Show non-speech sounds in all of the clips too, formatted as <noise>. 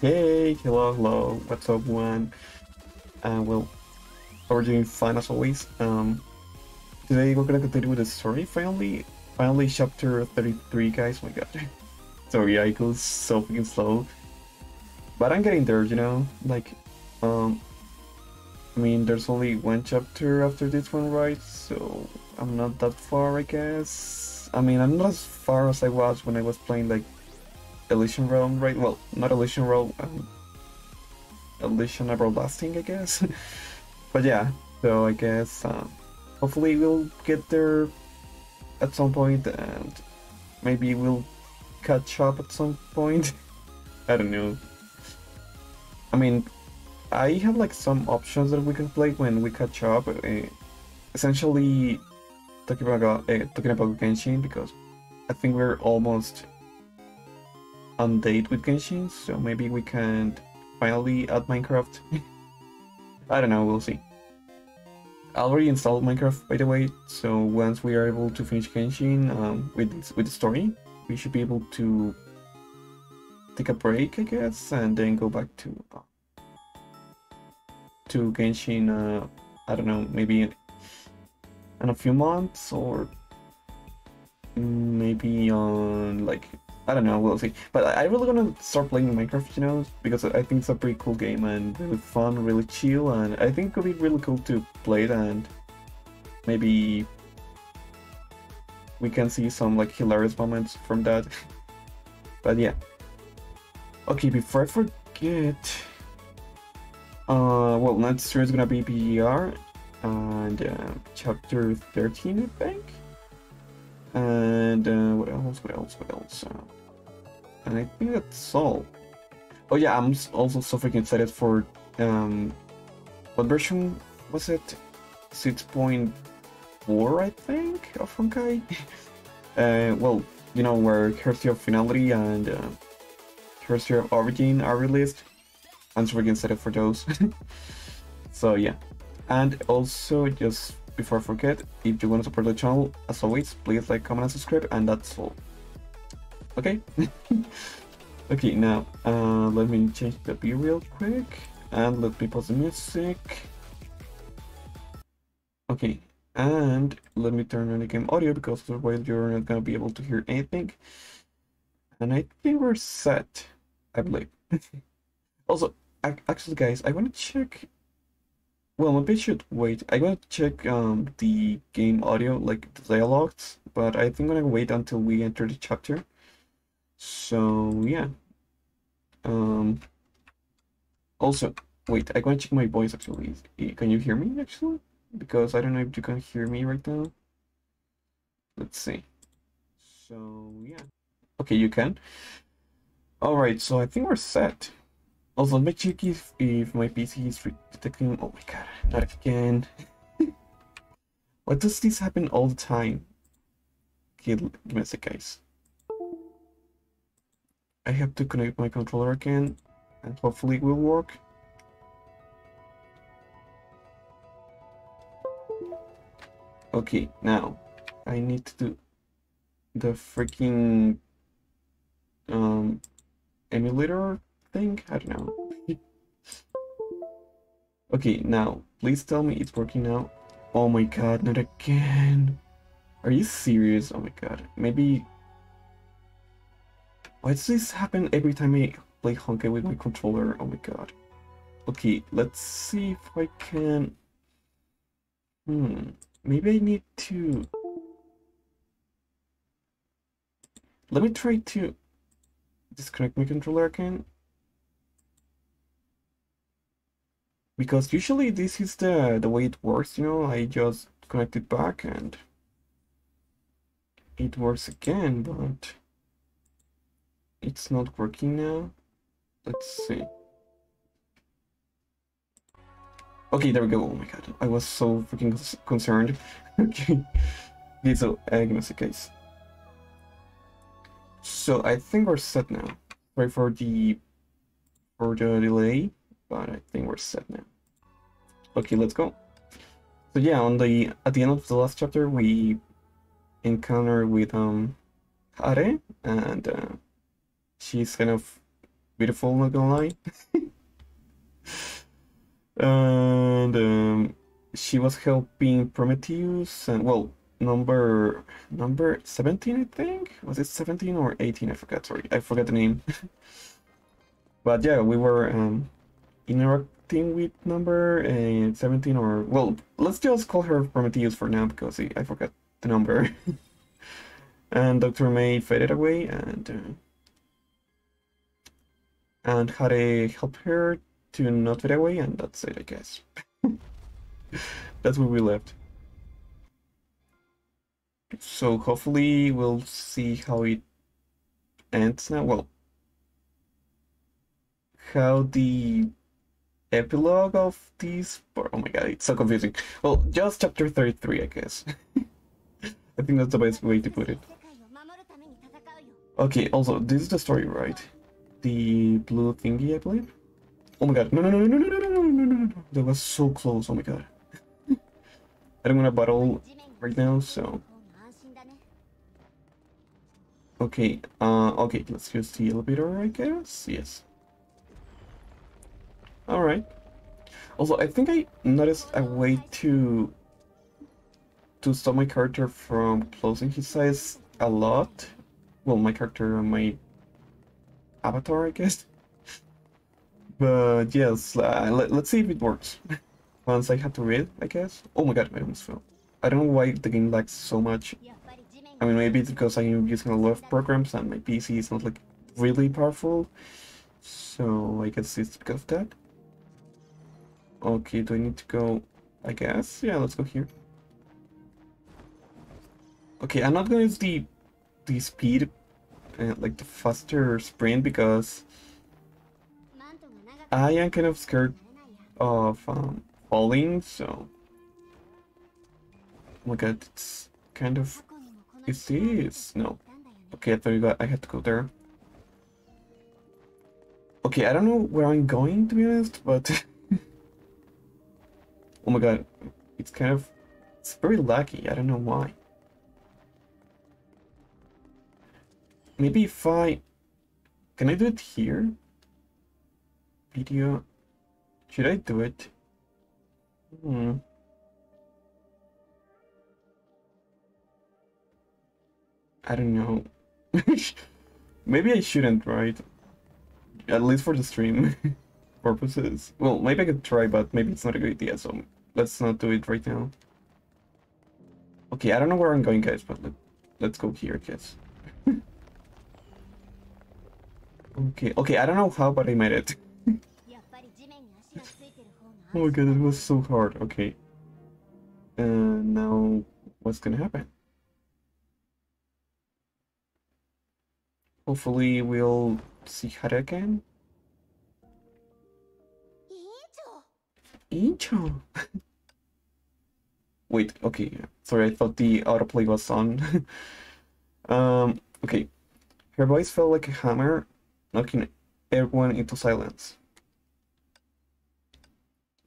Hey, hello, hello, what's up, one? Uh, well, we're doing fine as always. Um, today we're gonna continue with the story. Finally, finally, chapter 33, guys. Oh my god. <laughs> Sorry, I go so fucking slow. But I'm getting there, you know? Like, um, I mean, there's only one chapter after this one, right? So I'm not that far, I guess. I mean, I'm not as far as I was when I was playing like Elysian Realm, right? Well, not Elysian Realm, um, Elysian Everlasting, I guess. <laughs> but yeah, so I guess um, hopefully we'll get there at some point, and maybe we'll catch up at some point. <laughs> I don't know. I mean, I have like some options that we can play when we catch up. Uh, essentially, talking about uh, talking about Genshin because I think we're almost on date with Genshin, so maybe we can finally add Minecraft. <laughs> I don't know, we'll see. I already installed Minecraft, by the way, so once we are able to finish Genshin um, with with the story, we should be able to take a break, I guess, and then go back to uh, to Genshin. Uh, I don't know, maybe in, in a few months or maybe on like I don't know, we'll see. But I really want to start playing Minecraft, you know, because I think it's a pretty cool game and really fun, really chill, and I think it could be really cool to play it and maybe we can see some like hilarious moments from that. <laughs> but yeah. Okay, before I forget, uh, well, next year is gonna be BER and uh, chapter 13, I think. And uh, what else? What else? What else? Uh, and I think that's all. Oh yeah, I'm also so freaking excited for um, what version was it? 6.4, I think, of Honkai. <laughs> uh, well, you know where Herrscher of Finality and uh, Herrscher of Origin are released. I'm freaking excited for those. <laughs> so yeah, and also just before I forget, if you want to support the channel, as always, please like, comment, and subscribe, and that's all. Okay? <laughs> okay, now, uh, let me change the view real quick, and let me pause the music. Okay, and let me turn on the game audio, because otherwise you're not gonna be able to hear anything. And I think we're set, I believe. <laughs> also, actually guys, I want to check well, maybe I should wait. I'm gonna check um, the game audio, like the dialogues, but I think I'm gonna wait until we enter the chapter. So yeah. Um. Also, wait. I'm gonna check my voice actually. Can you hear me actually? Because I don't know if you can hear me right now. Let's see. So yeah. Okay, you can. All right. So I think we're set. Also, let me check if, if my PC is detecting. Oh my god, not again. <laughs> Why does this happen all the time? Okay, give me a sec, guys. I have to connect my controller again, and hopefully it will work. Okay, now I need to do the freaking um, emulator thing? I don't know. <laughs> okay, now, please tell me it's working now. Oh my god, not again. Are you serious? Oh my god. Maybe... Why does this happen every time I play Honkai with my controller? Oh my god. Okay, let's see if I can... Hmm... Maybe I need to... Let me try to disconnect my controller again. because usually this is the the way it works you know I just connect it back and it works again but it's not working now. Let's see. Okay there we go. Oh my god. I was so freaking concerned. <laughs> Okay. Okay so uh, give me a second so I think we're set now. Sorry for the for the delay but I think we're set now. Okay, let's go. So yeah, on the at the end of the last chapter, we encounter with um Hare, and uh, she's kind of beautiful, not gonna lie. <laughs> and um, she was helping Prometheus, and well, number number 17, I think. Was it 17 or 18? I forgot. Sorry, I forgot the name. <laughs> but yeah, we were um, interacting with number uh, 17, or well, let's just call her Prometheus for now because I forgot the number. <laughs> and Dr. Mei faded away, and uh, and had to help her to not fade away, and that's it, I guess. <laughs> that's where we left. So hopefully we'll see how it ends now. Well, how the epilogue of this. Oh my god, it's so confusing. Well, just chapter 33, I guess. <laughs> I think that's the best way to put it. Okay, also, this is the story, right? The blue thingy, I believe? Oh my god, no, no, no, no, no, no, no, no, no, no, no, that was so close, oh my god. I don't want to battle right now, so... Okay, uh, okay, let's use the elevator, I guess? Yes. Alright. Also, I think I noticed a way to to stop my character from closing his eyes a lot. Well, my character and my avatar, I guess. But yes, uh, let, us see if it works. <laughs> Once I have to read, I guess. Oh my god, I almost fell. I don't know why the game lags so much. I mean, maybe it's because I'm using a lot of programs and my PC is not like really powerful. So I guess it's because of that. Okay, do I need to go? I guess. Yeah, let's go here. Okay, I'm not gonna use the the speed, uh, like the faster sprint because I am kind of scared of um, falling. So, oh my god, it's kind of is this? No. Okay, I thought you got, I had to go there. Okay, I don't know where I'm going to be honest, but <laughs> oh my god, it's kind of it's very lucky. I don't know why. Maybe if I... Can I do it here? Video... Should I do it? Hmm. I don't know. <laughs> maybe I shouldn't, right? At least for the stream <laughs> purposes. Well, maybe I could try, but maybe it's not a good idea, so let's not do it right now. Okay, I don't know where I'm going, guys, but let, let's go here, I guess. Okay, okay, I don't know how, but I made it. <laughs> oh my god, it was so hard. Okay. And now, what's gonna happen? Hopefully we'll see Hare again. Incho! <laughs> Wait, okay. Sorry, I thought the autoplay was on. <laughs> um, okay. Her voice felt like a hammer knocking everyone into silence.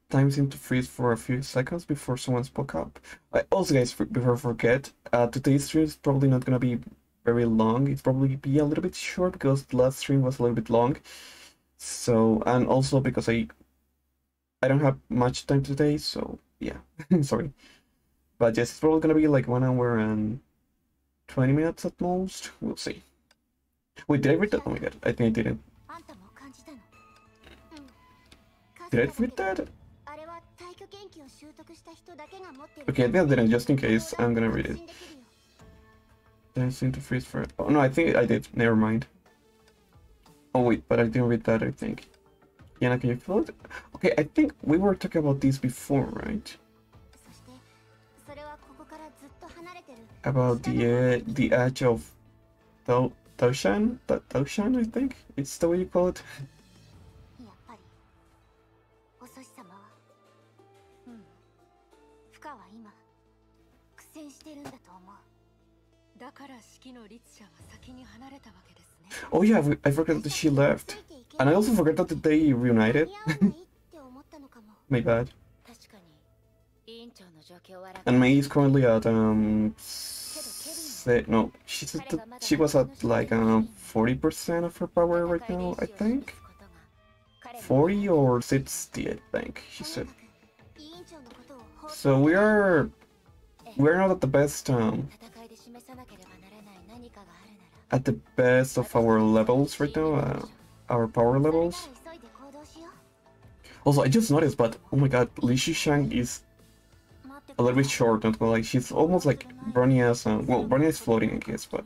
Time seemed to freeze for a few seconds before someone spoke up. I also, guys, before I forget, uh, today's stream is probably not gonna be very long. It's probably be a little bit short because the last stream was a little bit long. So, and also because I, I don't have much time today. So yeah, <laughs> sorry. But yes, it's probably gonna be like one hour and 20 minutes at most. We'll see. Wait, did I read that? Oh my god, I think I didn't. Did I read that? Okay, I think I didn't, just in case, I'm gonna read it. I seem to freeze for? Oh no, I think I did, never mind. Oh wait, but I didn't read that, I think. Yana, can you feel it? Okay, I think we were talking about this before, right? About the uh, the edge of the Toshan? Toshan, I think? It's the way you call it. <laughs> Oh yeah, I forgot that she left. And I also forgot that they reunited. <laughs> My bad. And Mei is currently at um say no. She said that she was at like um 40% of her power right now. I think 40 or 60. I think she said. So we are we're not at the best um at the best of our levels right now. Uh, our power levels. Also, I just noticed, but oh my god, Li Shang is a little bit short, not gonna. She's almost like Bronya's. Uh, well, Bronya is floating, I guess, but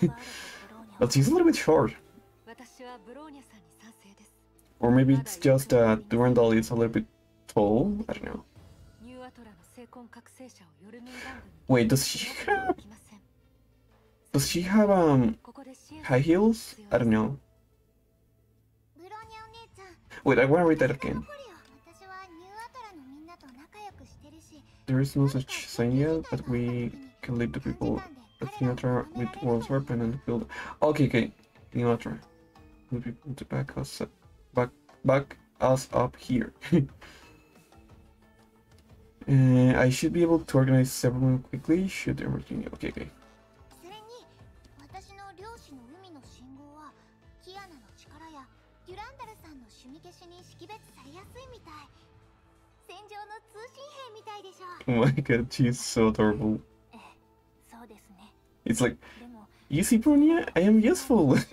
<laughs> but she's a little bit short. Or maybe it's just that Durandal is a little bit tall. I don't know. Wait, does she have? Does she have um high heels? I don't know. Wait, I want to read that again. There is no such thing yet, but we can lead the people at Neotra with World's Weapon and build. Okay, okay, Neotra. Lead people to back us up, back back us up here. <laughs> uh, I should be able to organize several quickly. Should everything? Okay, okay. Oh my god, she's so adorable. Eh, eh, it's like, you see, Bronya, I am useful. <laughs>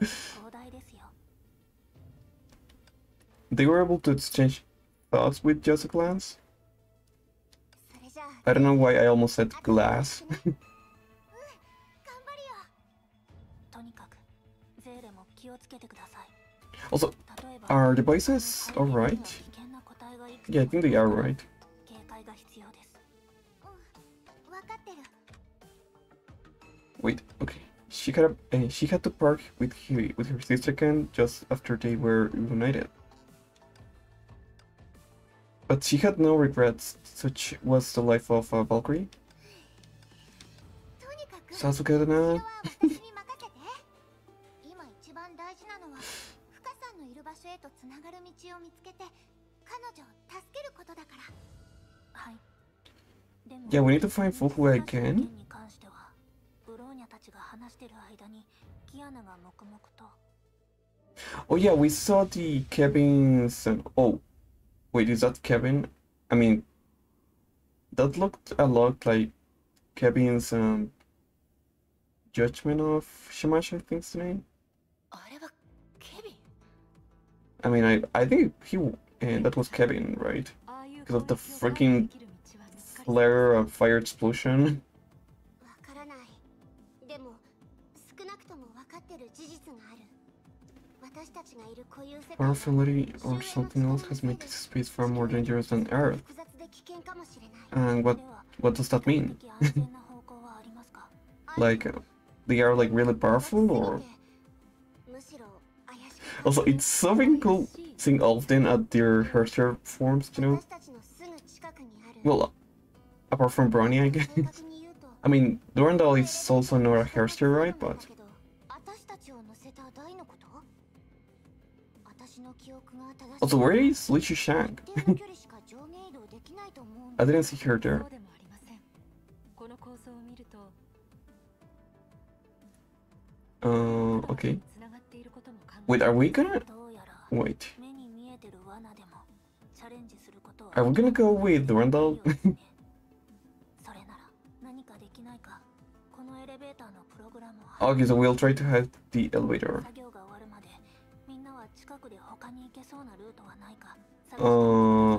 <laughs> they were able to exchange thoughts with just a glance. I don't know why I almost said glass. <laughs> also, are devices alright? Yeah, I think they are right. Wait, okay. She had a, uh, she had to park with he, with her sister Ken just after they were reunited. But she had no regrets. Such was the life of uh, Valkyrie. <laughs> <laughs> Sasuke だな。Yeah, we need to find Fufu again. Oh yeah, we saw the cabins and oh wait, is that Kevin? I mean that looked a lot like Kevin's um judgment of Shamash, I think's the name. I mean I I think he and that was Kevin, right? Because of the freaking flare of fire explosion. Powerfully or something else has made this space far more dangerous than Earth. And what what does that mean? <laughs> like, they are like really powerful or... Also, it's something cool seeing Alden at their Herrscher forms, you know? Well, apart from Bronya, I guess. <laughs> I mean, Durandal is also not a Herrscher, right? But Also, where is Li Shang? <laughs> I didn't see her there. Uh, okay. Wait, are we gonna... Wait. Are we gonna go with Durandal? <laughs> okay, so we'll try to have the elevator. Uh,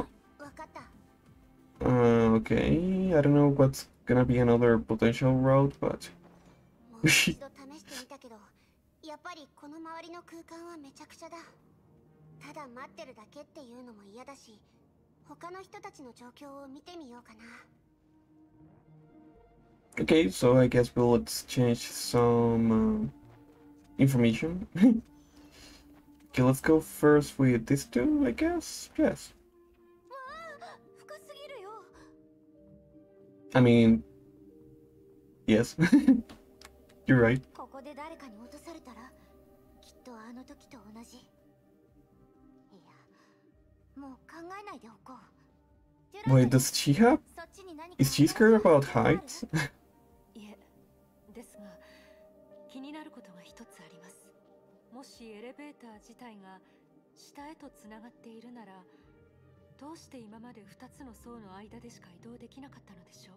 uh, okay, I don't know what's gonna be another potential route, but... <laughs> <laughs> やっぱりこの周りの空間はめちゃくちゃだただ待ってるだけっていうのも嫌だし他の人たちの状況を見てみようかな Okay, so I guess we'll exchange some uh, information. <laughs> okay, let's go first with these two, I guess. Yes. I mean, yes. <laughs> You're right. もう考えないでおこう。Wait, does she have? Is she scared about heights? いえですが気になることが一つあります。もしエレベーター自体が下へとつながっているならどうして今まで2つの層の間でしか移動できなかったのでしょう？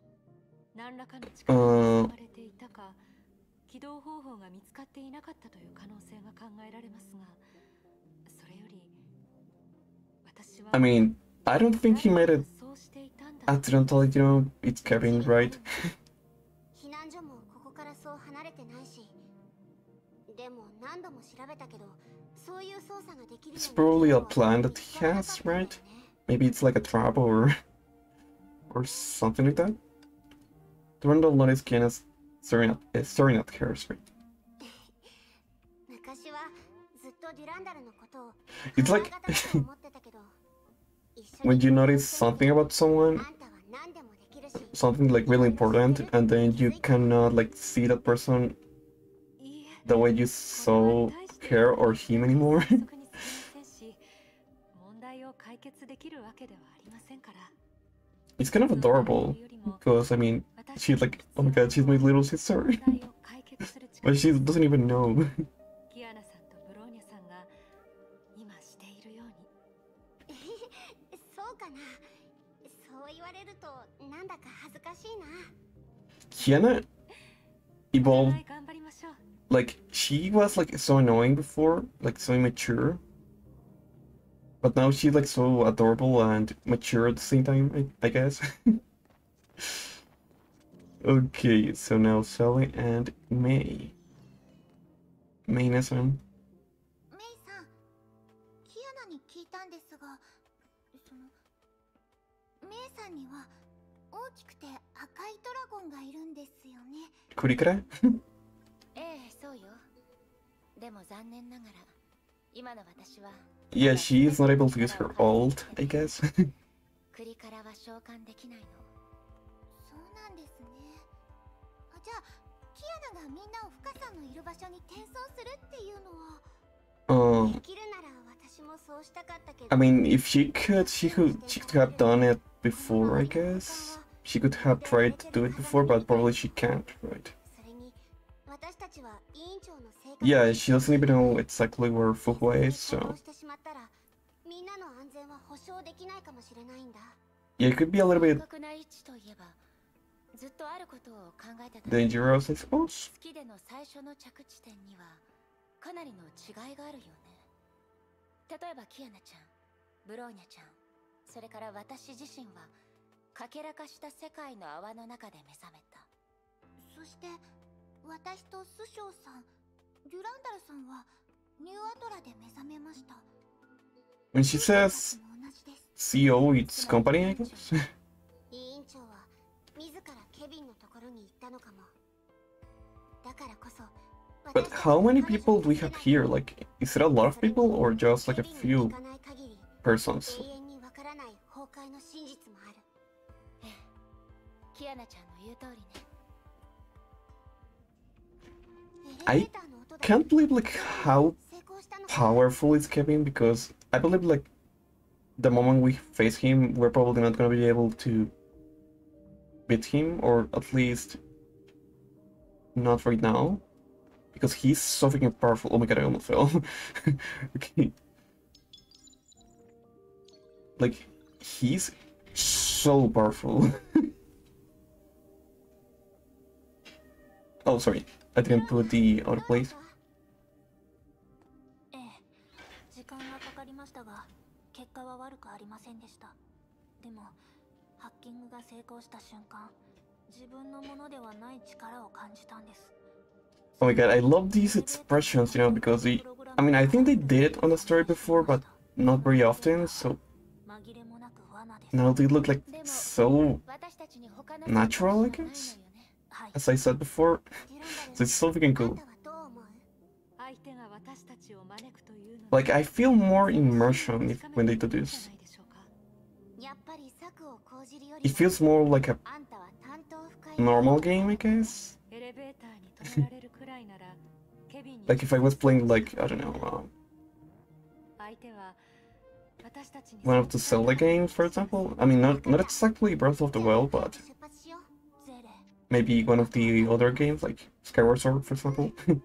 何らかの力が生まれていたか起動方法が見つかっていなかったという可能性が考えられますがそれより私は I mean I don't think he made it accidentally. you know it's Kevin <laughs> right? It's probably a plan that he has right? Maybe it's like a trap or <laughs> or something like that. Durandal is sorry not, eh, it's certainly not carelessly. It's like <laughs> when you notice something about someone, something like really important, and then you cannot like see that person the way you saw her or him anymore. <laughs> it's kind of adorable because I mean She's like, oh my god, she's my little sister. but she doesn't even know. Kiana evolved, like, she was, like, so annoying before, like, so immature. But now she's, like, so adorable and mature at the same time, I, I guess. <laughs> Okay, so now Sally and Mei. May-na-san. には大きくて赤いドラゴンがいるんですよね。これから <laughs> ええ、そうよ。でも残念ながら、今の私は。Yeah, she is not able to use her ult, I guess. <laughs> クリカラは召喚できないの。そうなんですね。じゃあキアナがみんなをフカさんのいる場所に転送するっていうのは um, できるなら私もそうしたかったけど I mean, if she could, she could, she could have done it before, I guess. She could have tried to do it before, but probably she can't, right? それに私たちは委員長の生活 Yeah, she doesn't even know exactly where Fuhua is, 行 so 動してしまったらみんなの安全は保証できないかもしれないんだ yeah, it could be a little bit ずっとあることを考えてた。Dangerous, I suppose. 月での最初の着地点にはかなりの違いがあるよね。例えばキアナちゃんブローニャちゃんそれから私自身はかけらかした世界の泡の中で目覚めた。そして私とスショウさんデュランダルさんはニューアトラで目覚めました。When she says CEO, it's company, I guess? <laughs> 委員長は 自らケビンのところに行ったのかもだからこそ But how many people do we have here? Like, is it a lot of people or just like a ケビン few に行かない限り persons? 永遠にわからない崩壊の真実もあるええキアナちゃんの言う通りね I Can't believe like how 成功したの powerful is Kevin because I believe like the moment we face him, we're probably not gonna be able to beat him or at least not right now because he's so freaking powerful. Oh my god, I almost fell. <laughs> okay. Like, he's so powerful. <laughs> oh, sorry. I didn't put the other place. Eh, キングが成功した瞬間自分のものではない力を感じたんです Oh my god, I love these expressions, you know, because they, I mean, I think they did it on the story before, but not very often, so 紛れもなく罠です now they look like でも so 私たちに他の Natural, I 選択肢はないのよ guess? ねはい as I said before. デュランダル So it's so freaking あん cool. たはどう思う相手が私たちを招くというの Like, I feel more immersion if, when they do this. It feels more like a normal game, I guess. like if I was playing like, I don't know, um, one of the Zelda games, for example. I mean, not, not exactly Breath of the Wild, but maybe one of the other games, like Skyward Sword, for example. <laughs>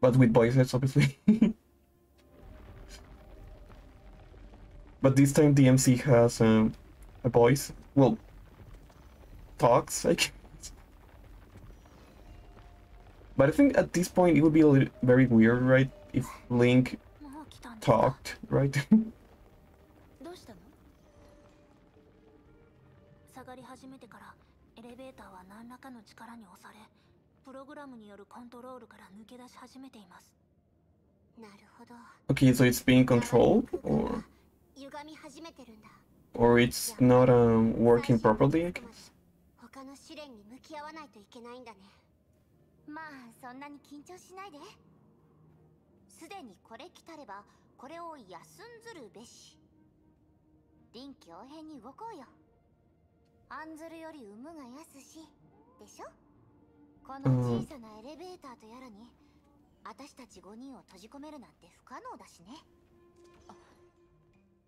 but with voices, obviously. <laughs> but this time the MC has um, a voice. Well, talks, I guess. But I think at this point it would be a little, very weird, right? If Link talked, right? okay, so it's being controlled, or? Or it's not um, working properly, I guess. 他の試練に向き合わないといけないんだねまあそんなに緊張しないですでにこれ来たればこれを休んずるべし臨機応変に動こうよ案ずるより有無がやすしでしょこの小さなエレベーターとやらに私たち5人を閉じ込めるなんて不可能だしね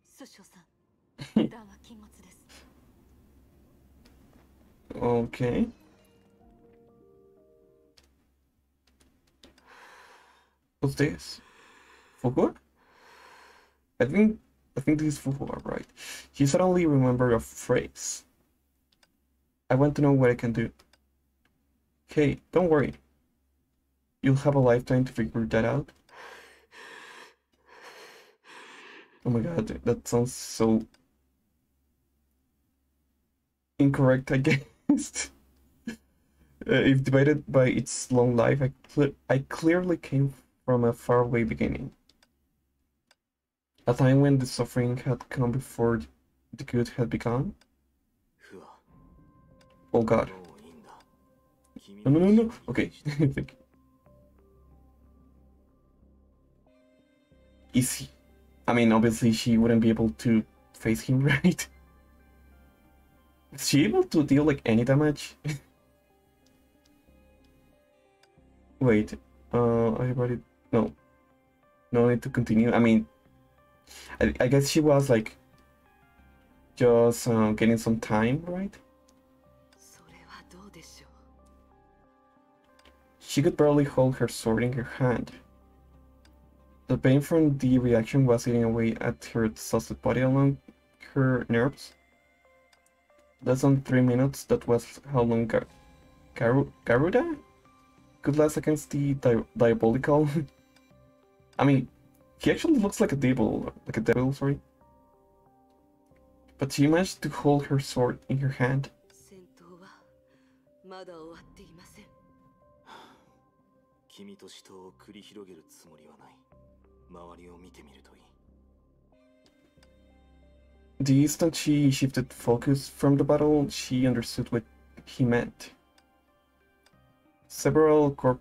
スショさん Okay. What's this? Fuhua? I think I think this is Fuhua, right? He suddenly remembered a phrase. I want to know what I can do. Okay, don't worry. You'll have a lifetime to figure that out. Oh my god, that sounds so incorrect, I guess. uh, if divided by its long life, I, I clearly came from a faraway beginning. A time when the suffering had come before the good had begun. Oh god. No, no, no, no. Okay, <laughs> thank you. Is he? I mean, obviously she wouldn't be able to face him, <laughs> right? Is she able to deal like any damage? <laughs> Wait, uh, everybody, no, no need to continue. I mean, I, I guess she was like just uh, getting some time, right? She could barely hold her sword in her hand. The pain from the reaction was eating away at her exhausted body along her nerves. Less than three minutes, that was how long Gar- Garu- Garuda could last against the di- diabolical. <laughs> I mean, he actually looks like a devil, like a devil, sorry. But she managed to hold her sword in her hand. <sighs> The instant she shifted focus from the battle, she understood what he meant. Several corp-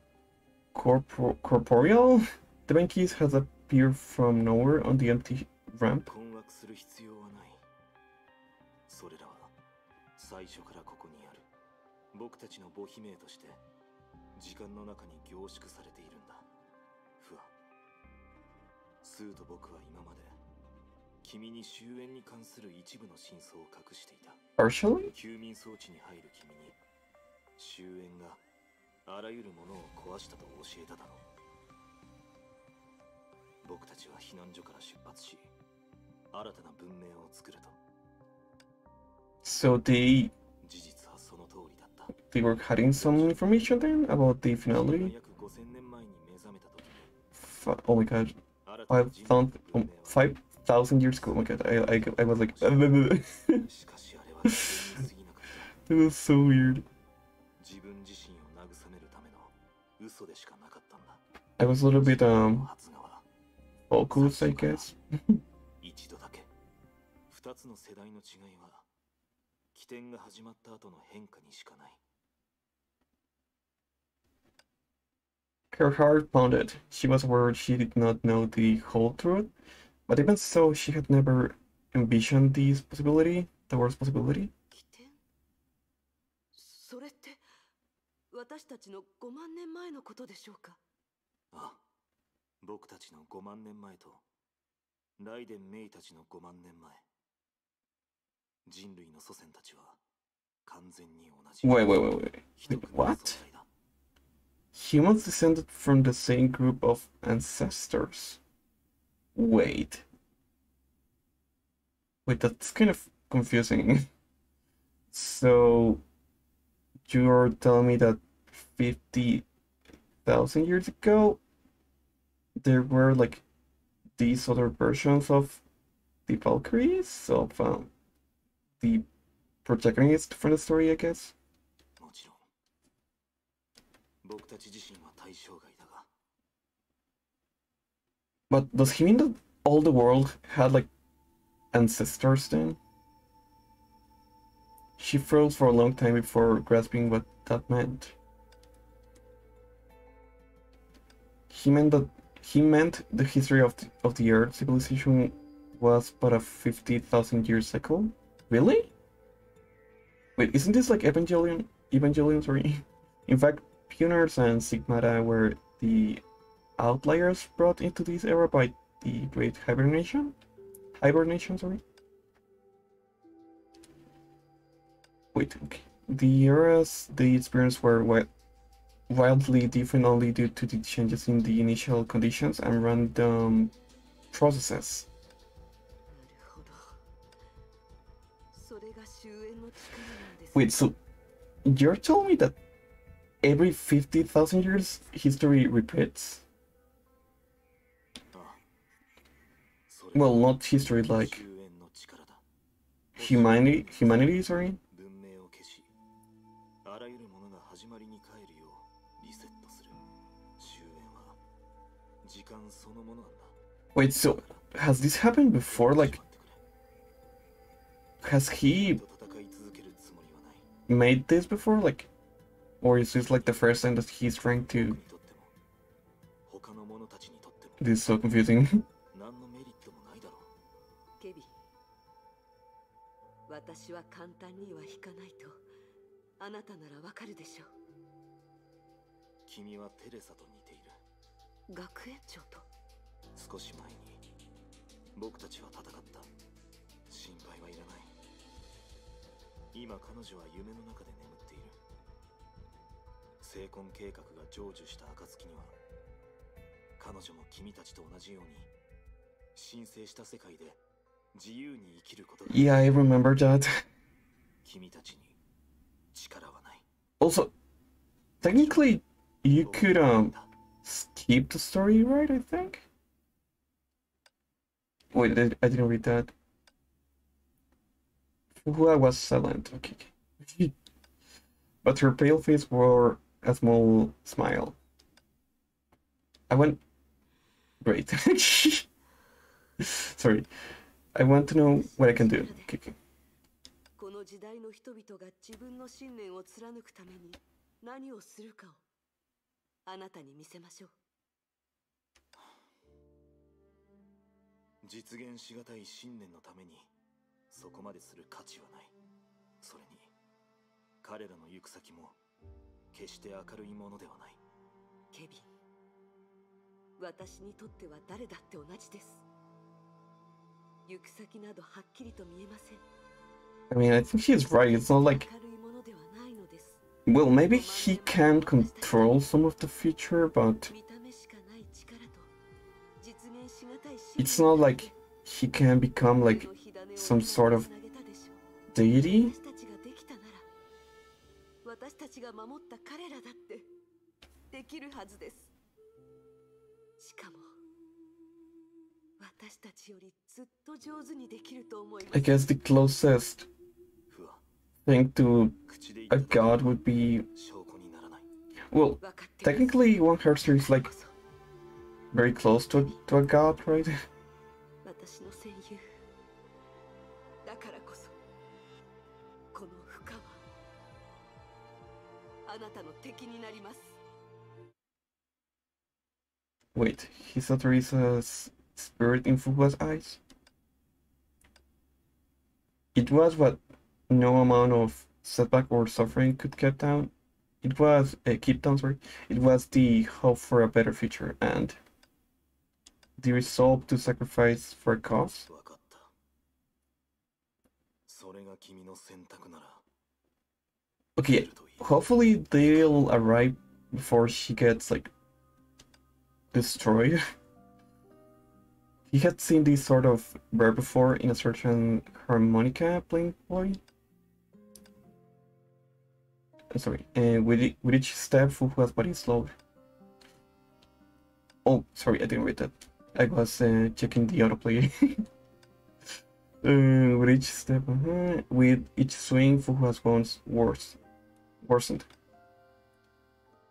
corpo- corporeal Debankis had appeared from nowhere on the empty ramp. 君に終焉に関する一部の真相を隠していた Partially? 休眠装置に入る君に終焉があらゆるものを壊したと教えただろう僕たちは避難所から出発し新たな文明を作ると So they 事実はその通りだった they were hiding some information then about the 君が finale. 約5000年前に目覚めた時に F- oh my god, 新たな five 人類 thousand の文明は five thousand years ago. Oh my god, I I, I was like, <laughs> it しかしあれは自然に過ぎなかった was so weird. 自分自身を慰めるための嘘でしかなかったんだ I was a little bit um 初川 focused, I guess. <laughs> 一度だけ二つの世代の違いは起点が始まった後の変化にしかない Her heart pounded. She was worried she did not know the whole truth, but even so, she had never envisioned this possibility, the worst possibility. 起点それって私たちの5万年前のことでしょうかああ僕たちの5万年前と ライデン・メイたちの5万年前人類の祖先たちは完全に同じ Wait, wait, wait, wait. 一組の What? 存在だ Humans descended from the same group of ancestors. Wait. Wait, that's kind of confusing. So, you're telling me that 50,000 years ago, there were like these other versions of the Valkyries, of um, the protagonist from the story, I guess? もちろん僕たち自身は対象外だが But does he mean that all the world had like ancestors then? She froze for a long time before grasping what that meant. He meant that he meant the history of the, of the Earth civilization was but a fifty thousand years cycle. Really? Wait, isn't this like Evangelion? Evangelion, sorry. <laughs> In fact, Pioners and Stigmata were the outliers brought into this era by the Great Hibernation. Hibernation, sorry. Wait, okay. The eras they experienced were wildly different only due to the changes in the initial conditions and random processes. Wait, so you're telling me that every 50,000 years history repeats? well, not history, like humanity, humanity, sorry. Wait, so has this happened before? Like, has he made this before? Like, or is this like the first time that he's trying to? This is so confusing. <laughs> 私は簡単には引かないと。あなたならわかるでしょ君はテレサと似ている。う学園長と。少し前に。僕たちは戦った。心配はいらない。今彼女は夢の中で眠っている。成婚計画が成就した暁には彼女も君たちと同じように申請した世界で Yeah, I remember that. Also, technically, you could um skip the story, right? I think. Wait, I didn't read that. Fuhua was silent. Okay. <laughs> but her pale face wore a small smile. I went. Great. <laughs> Sorry. I want to know what I can do. この時代の人々が自分の信念を貫くために何をするかをあなたに見せましょう。実現しがたい信念のためにそこまでする価値はない。それに彼らの行く先も決して明るいものではない。ケビン私にとっては誰だって同じです I mean, I think he's right. It's not like... Well, maybe he can control some of the future, but... It's not like he can become like some sort of deity. I guess the closest thing to a god would be... Well, technically one Heart is like very close to, a, to a god, right? <laughs> Wait, Hisatorisa's spirit in Fuhua's eyes. It was what no amount of setback or suffering could keep down. It was uh, keep down. Sorry, it was the hope for a better future and the resolve to sacrifice for a cause. Okay, hopefully they'll arrive before she gets like destroyed. <laughs> he had seen this sort of bird before in a certain harmonica playing boy. Uh, Sorry, and with, e- with each step, Fuhua's body slowed. Oh, sorry, I didn't read that. I was uh, checking the autoplay. <laughs> uh, with each step, uh with each swing, Fuhua's gone worse worsened.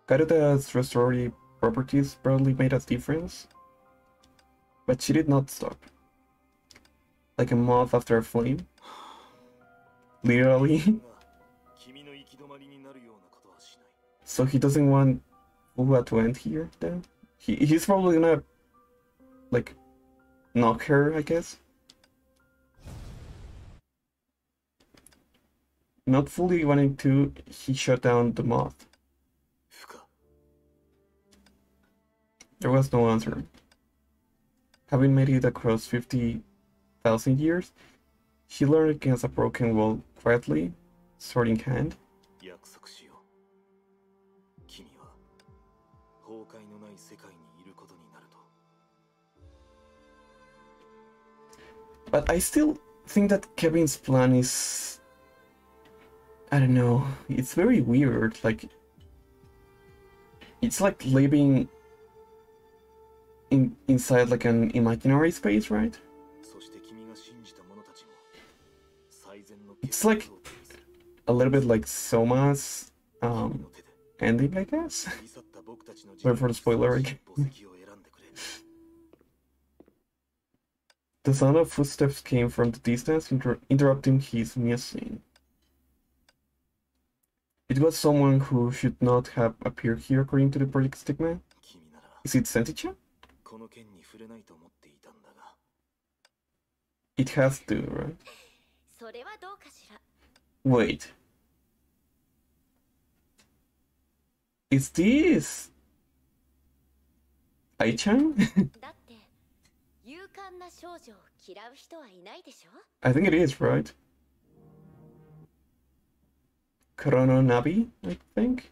Garuda's restorative properties probably made a difference, but she did not stop. Like a moth after a flame. Literally. <laughs> so he doesn't want Uwa to end here then? He, he's probably gonna, like, knock her, I guess. Not fully wanting to, he shut down the moth. There was no answer having made it across 50,000 years, he learned against a broken wall quietly, sword in hand. But I still think that Kevin's plan is... I don't know, it's very weird, like... It's like living in, inside like an imaginary space, right? It's like a little bit like Soma's um, ending, I guess. <laughs> Wait for the spoiler again. <laughs> the sound of footsteps came from the distance, inter interrupting his musing. It was someone who should not have appeared here according to the project stigma. Is it Senticha? この件に触れないと思っていたんだが It has to, right? それはどうかしら Wait. Is this Ai-chan? <laughs> だって勇敢な少女を嫌う人はいないでしょ I think it is, right? Chrono Nabi, I think.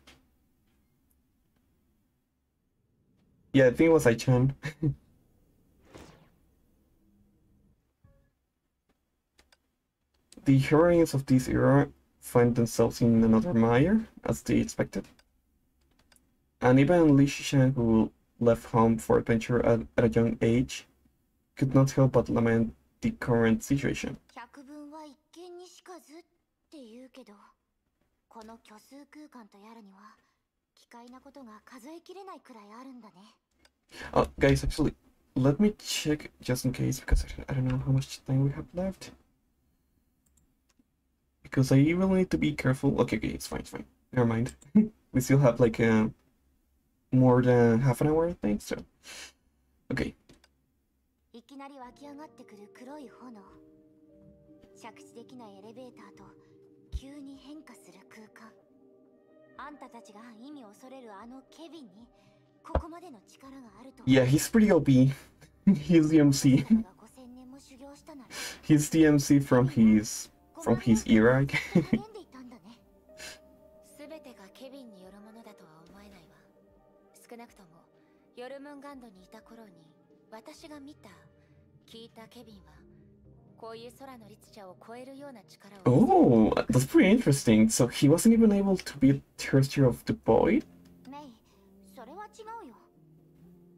Yeah, I think it was Ai-chan. <laughs> the heroines of this era find themselves in another mire, as they expected. And even Li Sushang, who left home for adventure at, at a young age, could not help but lament the current situation. 百聞は一見にしかずって言うけどこの虚数空間とやらには奇怪なことが数えきれないくらいあるんだね Uh, guys, actually, let me check just in case because I, I don't know how much time we have left. Because I really need to be careful. Okay, okay, it's fine, it's fine. Never mind. <laughs> we still have like uh, more than half an hour, I think. So, okay. いきなり湧き上がってくる黒い炎着地できないエレベーターと急に変化する空間あんたたちが意味恐れるあのケビンに <laughs> Yeah, he's pretty OP. <laughs> he's the MC. <laughs> he's the MC from his from his era. <laughs> oh, that's pretty interesting. So he wasn't even able to beat Herrscher of the Void? メイそれは違うよ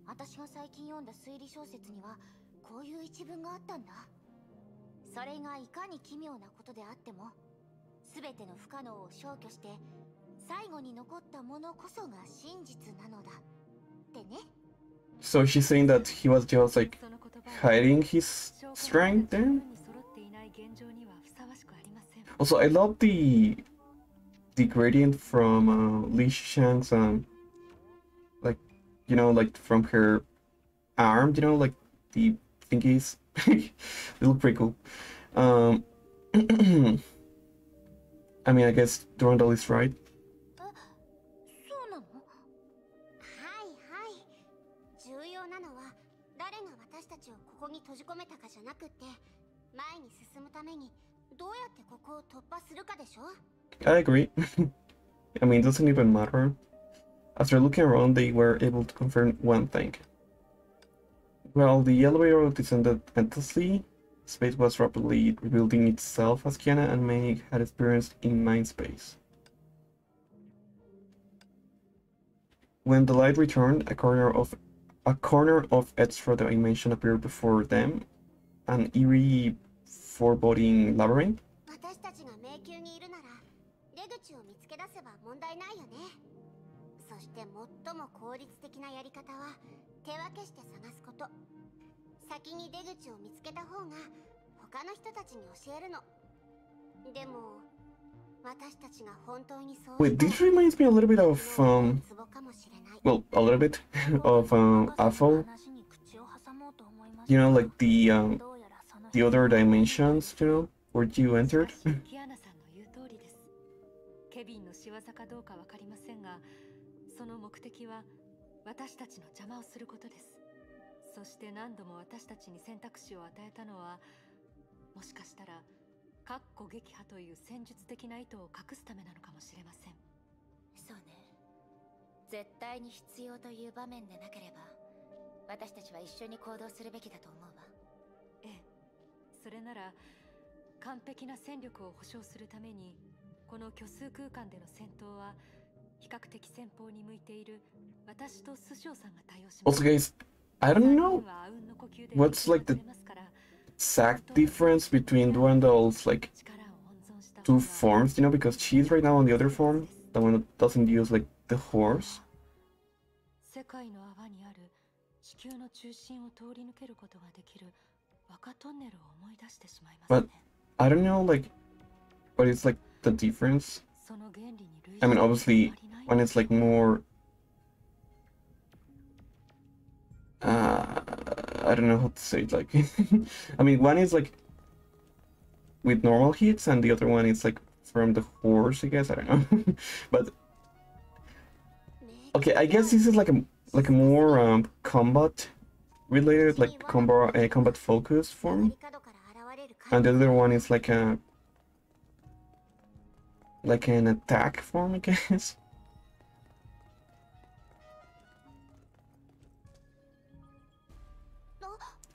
私が最近読んだ推理小説にはこういう一文があったんだそれがいかに奇妙なことであっても全ての不可能を消去して最後に残ったものこそが真実なのだってね So she's saying that he was just like その言葉は hiding his 証拠が strength 十 then. 分に揃っていない現状にはふさわしくありません Also, I love the the gradient from uh, Li Shang's um, like you know, like from her arm, you know, like the thingies. <laughs> they look pretty cool. Um, <clears throat> I mean, I guess Durandal is right. Uh, I agree. <laughs> I mean, it doesn't even matter. After looking around, they were able to confirm one thing. While the elevator descended endlessly, space was rapidly rebuilding itself as Kiana and Mei had experienced in mind space. When the light returned, a corner of a corner of extra dimension appeared before them, an eerie, foreboding labyrinth. そして最も効率的なやり方は手分けして探すこと先に出口を見つけた方が他の人たちに教えるのでも私たちが本当にそう Wait, this reminds me a little bit of um, ツボかもしれない well, a little bit <laughs> of um, Apple. 話に口を挟もうと思いました You know, like the um, どうやらその the other dimensions, you know, where you entered. しか<laughs> しキアナさんの言う通りですケビンの仕業かどうかわかりませんが その目的は私たちの邪魔をすることです。そして何度も私たちに選択肢を与えたのはもしかしたらかっこ撃破という戦術的な意図を隠すためなのかもしれません。そうね。絶対に必要という場面でなければ私たちは一緒に行動するべきだと思うわ。ええ。それなら完璧な戦力を保証するためにこの虚数空間での戦闘は Also, guys, I don't know what's like the exact difference between Durandal's like two forms, you know, because she's right now on the other form, the one that doesn't use like the horse. But I don't know like what is like the difference I mean, obviously, when it's like more... Uh, I don't know how to say it, like... <laughs> I mean, one is like with normal hits, and the other one is like from the horse, I guess, I don't know. <laughs> but... Okay, I guess this is like a like a more um, combat related, like combat, uh, combat focus form. And the other one is like a like an attack form, I guess? <laughs>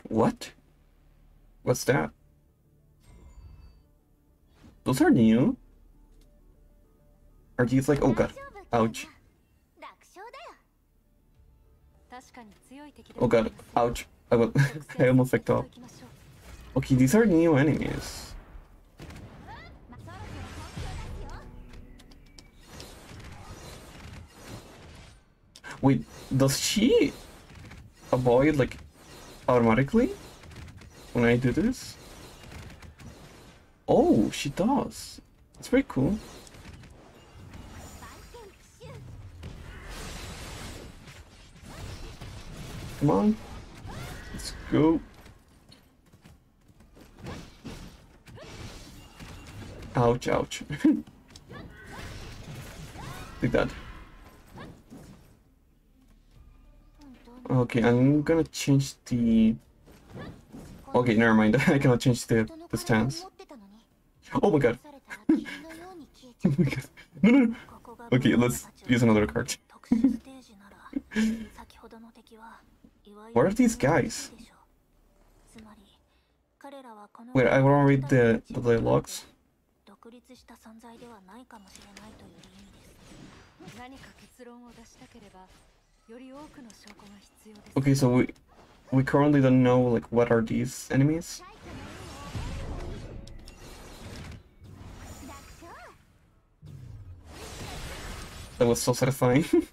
What? What's that? Those are new? Are these like- oh god. Ouch. Oh god. Ouch. I, will <laughs> I almost picked up. Okay, these are new enemies. Wait, does she avoid like automatically when I do this? Oh, she does. It's pretty cool. Come on. Let's go. Ouch, ouch. <laughs> like that. Okay, I'm gonna change the... Okay, never mind. <laughs> I cannot change the, the stance. Oh my god. <laughs> Oh my god. No, no, no. ここが Okay, let's use another card. 特殊<laughs> ステージなら先ほどの敵はいわゆる What are these guys? でしょうつまり彼らはこの Wait, I wanna read the, the dialogues. 独立した存在ではないかもしれないという意味です何か結論を出したければ Okay, so we we currently don't know like what are these enemies. That was so satisfying. <laughs>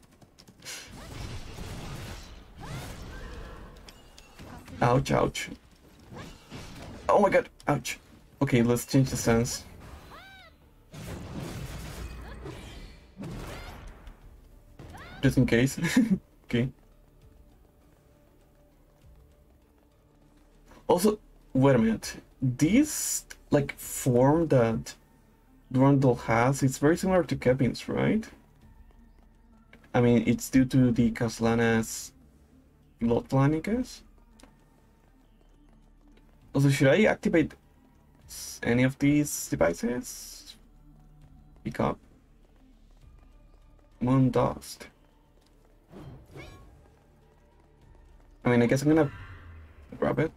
ouch, ouch. Oh my god, ouch. Okay, let's change the sense. Just in case. <laughs> okay. Also, wait a minute. This like form that Durandal has, it's very similar to Kevin's, right? I mean, it's due to the Kaslana's bloodline, I guess. Also, should I activate any of these devices? Pick up. Moon dust. I mean, I guess I'm gonna grab it.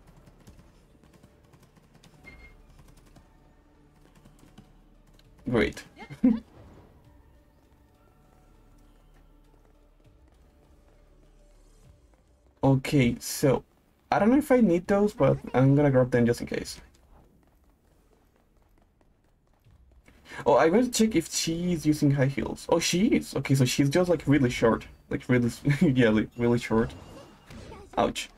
Great. <laughs> okay, so I don't know if I need those, but I'm gonna grab them just in case. Oh, I gotta check if she's using high heels. Oh, she is. Okay, so she's just like really short. Like really, <laughs> yeah, like really short. Ouch.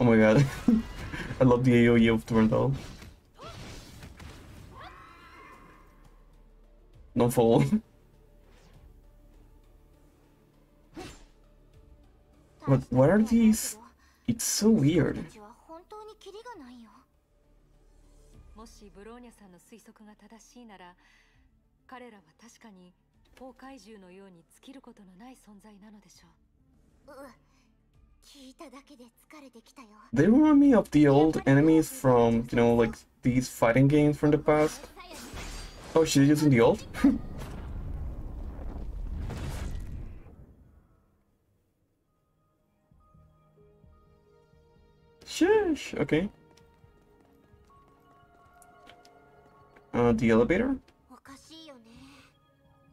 Oh my god. <laughs> I love the AoE of Durandal. Don't fall. <laughs> what, what are these? It's so weird. もしブローニャさんの推測が正しいなら彼らは確かに法怪獣のように尽きることのない存在なのでしょうう聞いただけで疲れてきたよ They remind me of the old enemies from, you know, like these fighting games from the past. さやに Oh, she's using the ult? <laughs> Shush, okay. Uh, the elevator? おかしいよね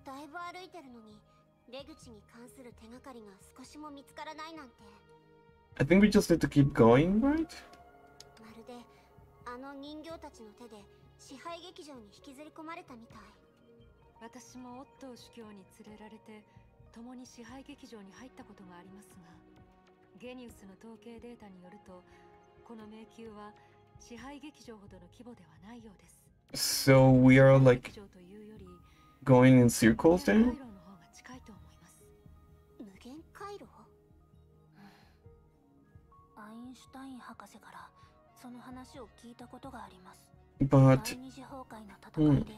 だいぶ歩いてるのに出口に関する手がかりが少しも見つからないなんて I think we just need to keep going, right? まるであの人形たちの手で支配劇場に引きずり込まれたみたい私もオットー主教に連れられて共に支配劇場に入ったことがありますがゲニウスの統計データによるとこの迷宮は支配劇場ほどの規模ではないようです So we are 支配 like 劇場というより going in circles 回 then? 路の方が近いと思います無限回路アインシュタイン博士からその話を聞いたことがあります But 第二次崩壊の戦いで、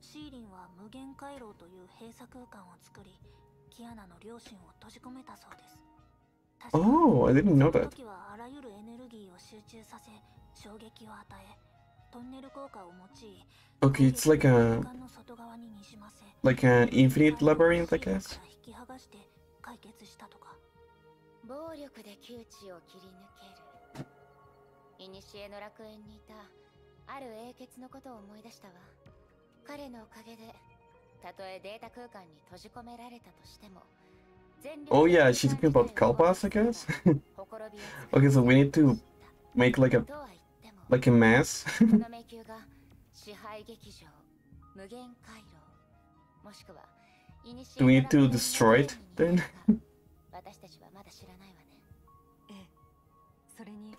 シーリンは無限回廊という閉鎖空間を作りキアナの両親を閉じ込めたそうです確か oh, I didn't know その that. 時はあらゆるエネルギーを集中させ衝撃を与え トンネル効果を用い Okay, it's like a 空間の外側ににじませ like an infinite labyrinth, I guess. 引き剥がして解決したとか暴力で窮地を切り抜ける古の楽園にいたある英傑のことを思い出したわ彼のおかげでたとえデータ空間に閉じ込められたとしても全力 Oh で yeah, she's talking about Kalpas, I guess. <laughs> ほころびを <laughs> Okay, so we need to make like a とは言っても like a mess. <laughs> Do we need to destroy it then? <laughs>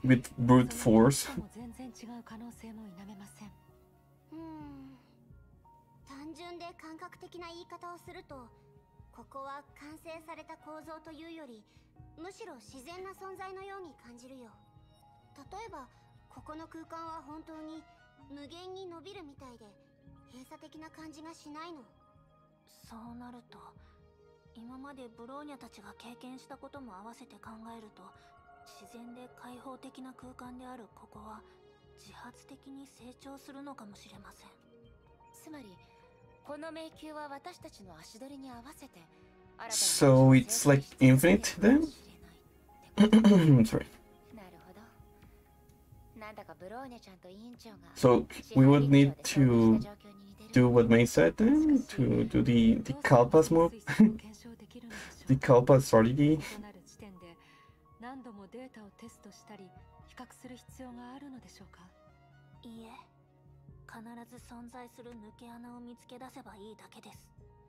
With brute force? <laughs> 単純で感覚的な言い方をするとここは完成された構造というよりむしろ自然な存在のように感じるよ例えばここの空間は本当に無限に伸びるみたいで閉鎖的な感じがしないのそうなると今までブローニャたちが経験したことも合わせて考えると自然で開放的な空間であるここは自発的に成長するのかもしれませんつまりこの迷宮は私たちの足取りに合わせて So it's like infinite then? <coughs> Sorry. So we would need to do what Mei said then, to do the, the Kalpas move, <laughs> the Kalpas strategy.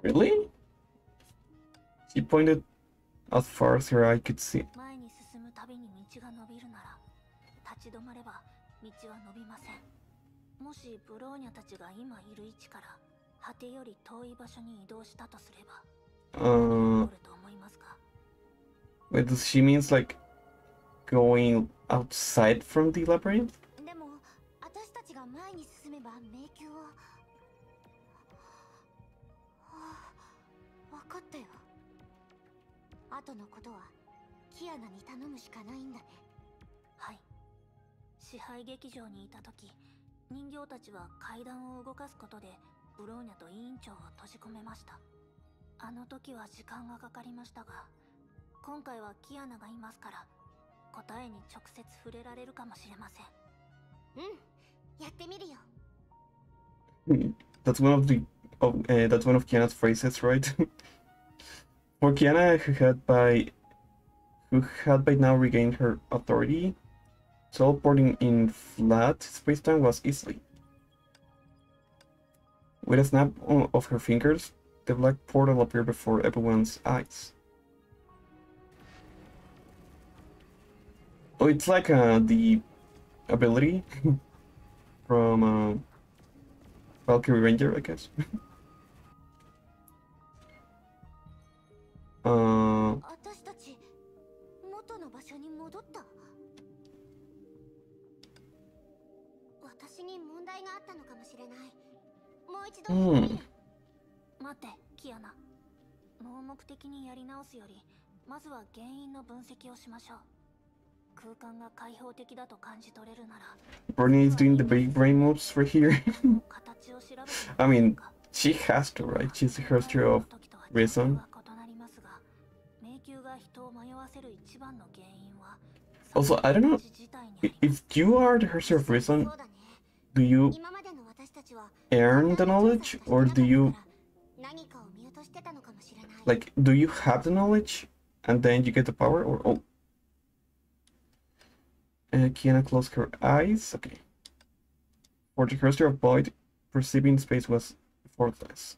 Really? She pointed as far as her eye could see 立ち止まれば道は伸びません。もしブローニャたちが今いる位置から果てより遠い場所に移動したとすれば Uh, wait, does she means like going outside from the labyrinth? でも私たちが前に進めば迷宮ははあ分かったよ。後のことはキアナに頼むしかないんだね。はい支配劇場にいた時人形たちは階段を動かすことでブローニャと委員長を閉じ込めましたあの時は時間がかかりましたが今回はキアナがいますから答えに直接触れられるかもしれませんうんやってみるよ Hmm, That's one of the of uh, that's one of Kiana's phrases, right? For Kiana, who had by who had by now regained her authority, teleporting in flat spacetime was easily. With a snap of her fingers, the black portal appeared before everyone's eyes. Oh, it's like uh, the ability <laughs> from uh, Valkyrie Ranger, I guess. <laughs> uh, 私に問題があったのかもしれない。もう一度、うん、待ってキアナ。盲目的にやり直すよりまずは原因の分析をしましょう。空間が開放的だと感じ取れるなら。Bronya is doing the big brain moves for here. <laughs> I mean she has to right? She's a character of reason. <laughs> Also, I don't know if you are the Herrscher of Reason, do you earn the knowledge or do you like do you have the knowledge and then you get the power or oh. Uh, Kiana closed her eyes. Okay. For the cursor Boyd perceiving space was effortless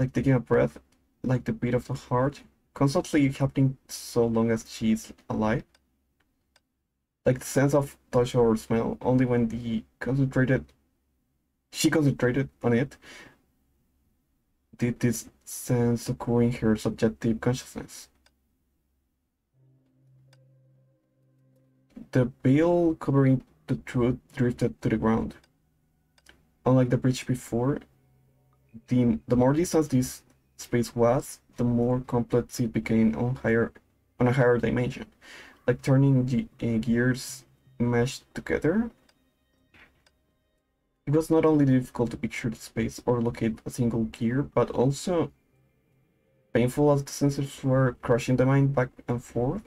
like taking a breath like the beat of the heart. Constantly happening so long as she's alive like the sense of touch or smell only when the concentrated she concentrated on it did this sense occur in her subjective consciousness. The veil covering the truth drifted to the ground. Unlike the bridge before, the, the more distance this space was, the more complex it became on higher on a higher dimension, like turning the uh, gears meshed together. It was not only difficult to picture the space or locate a single gear, but also painful as the sensors were crushing the mind back and forth.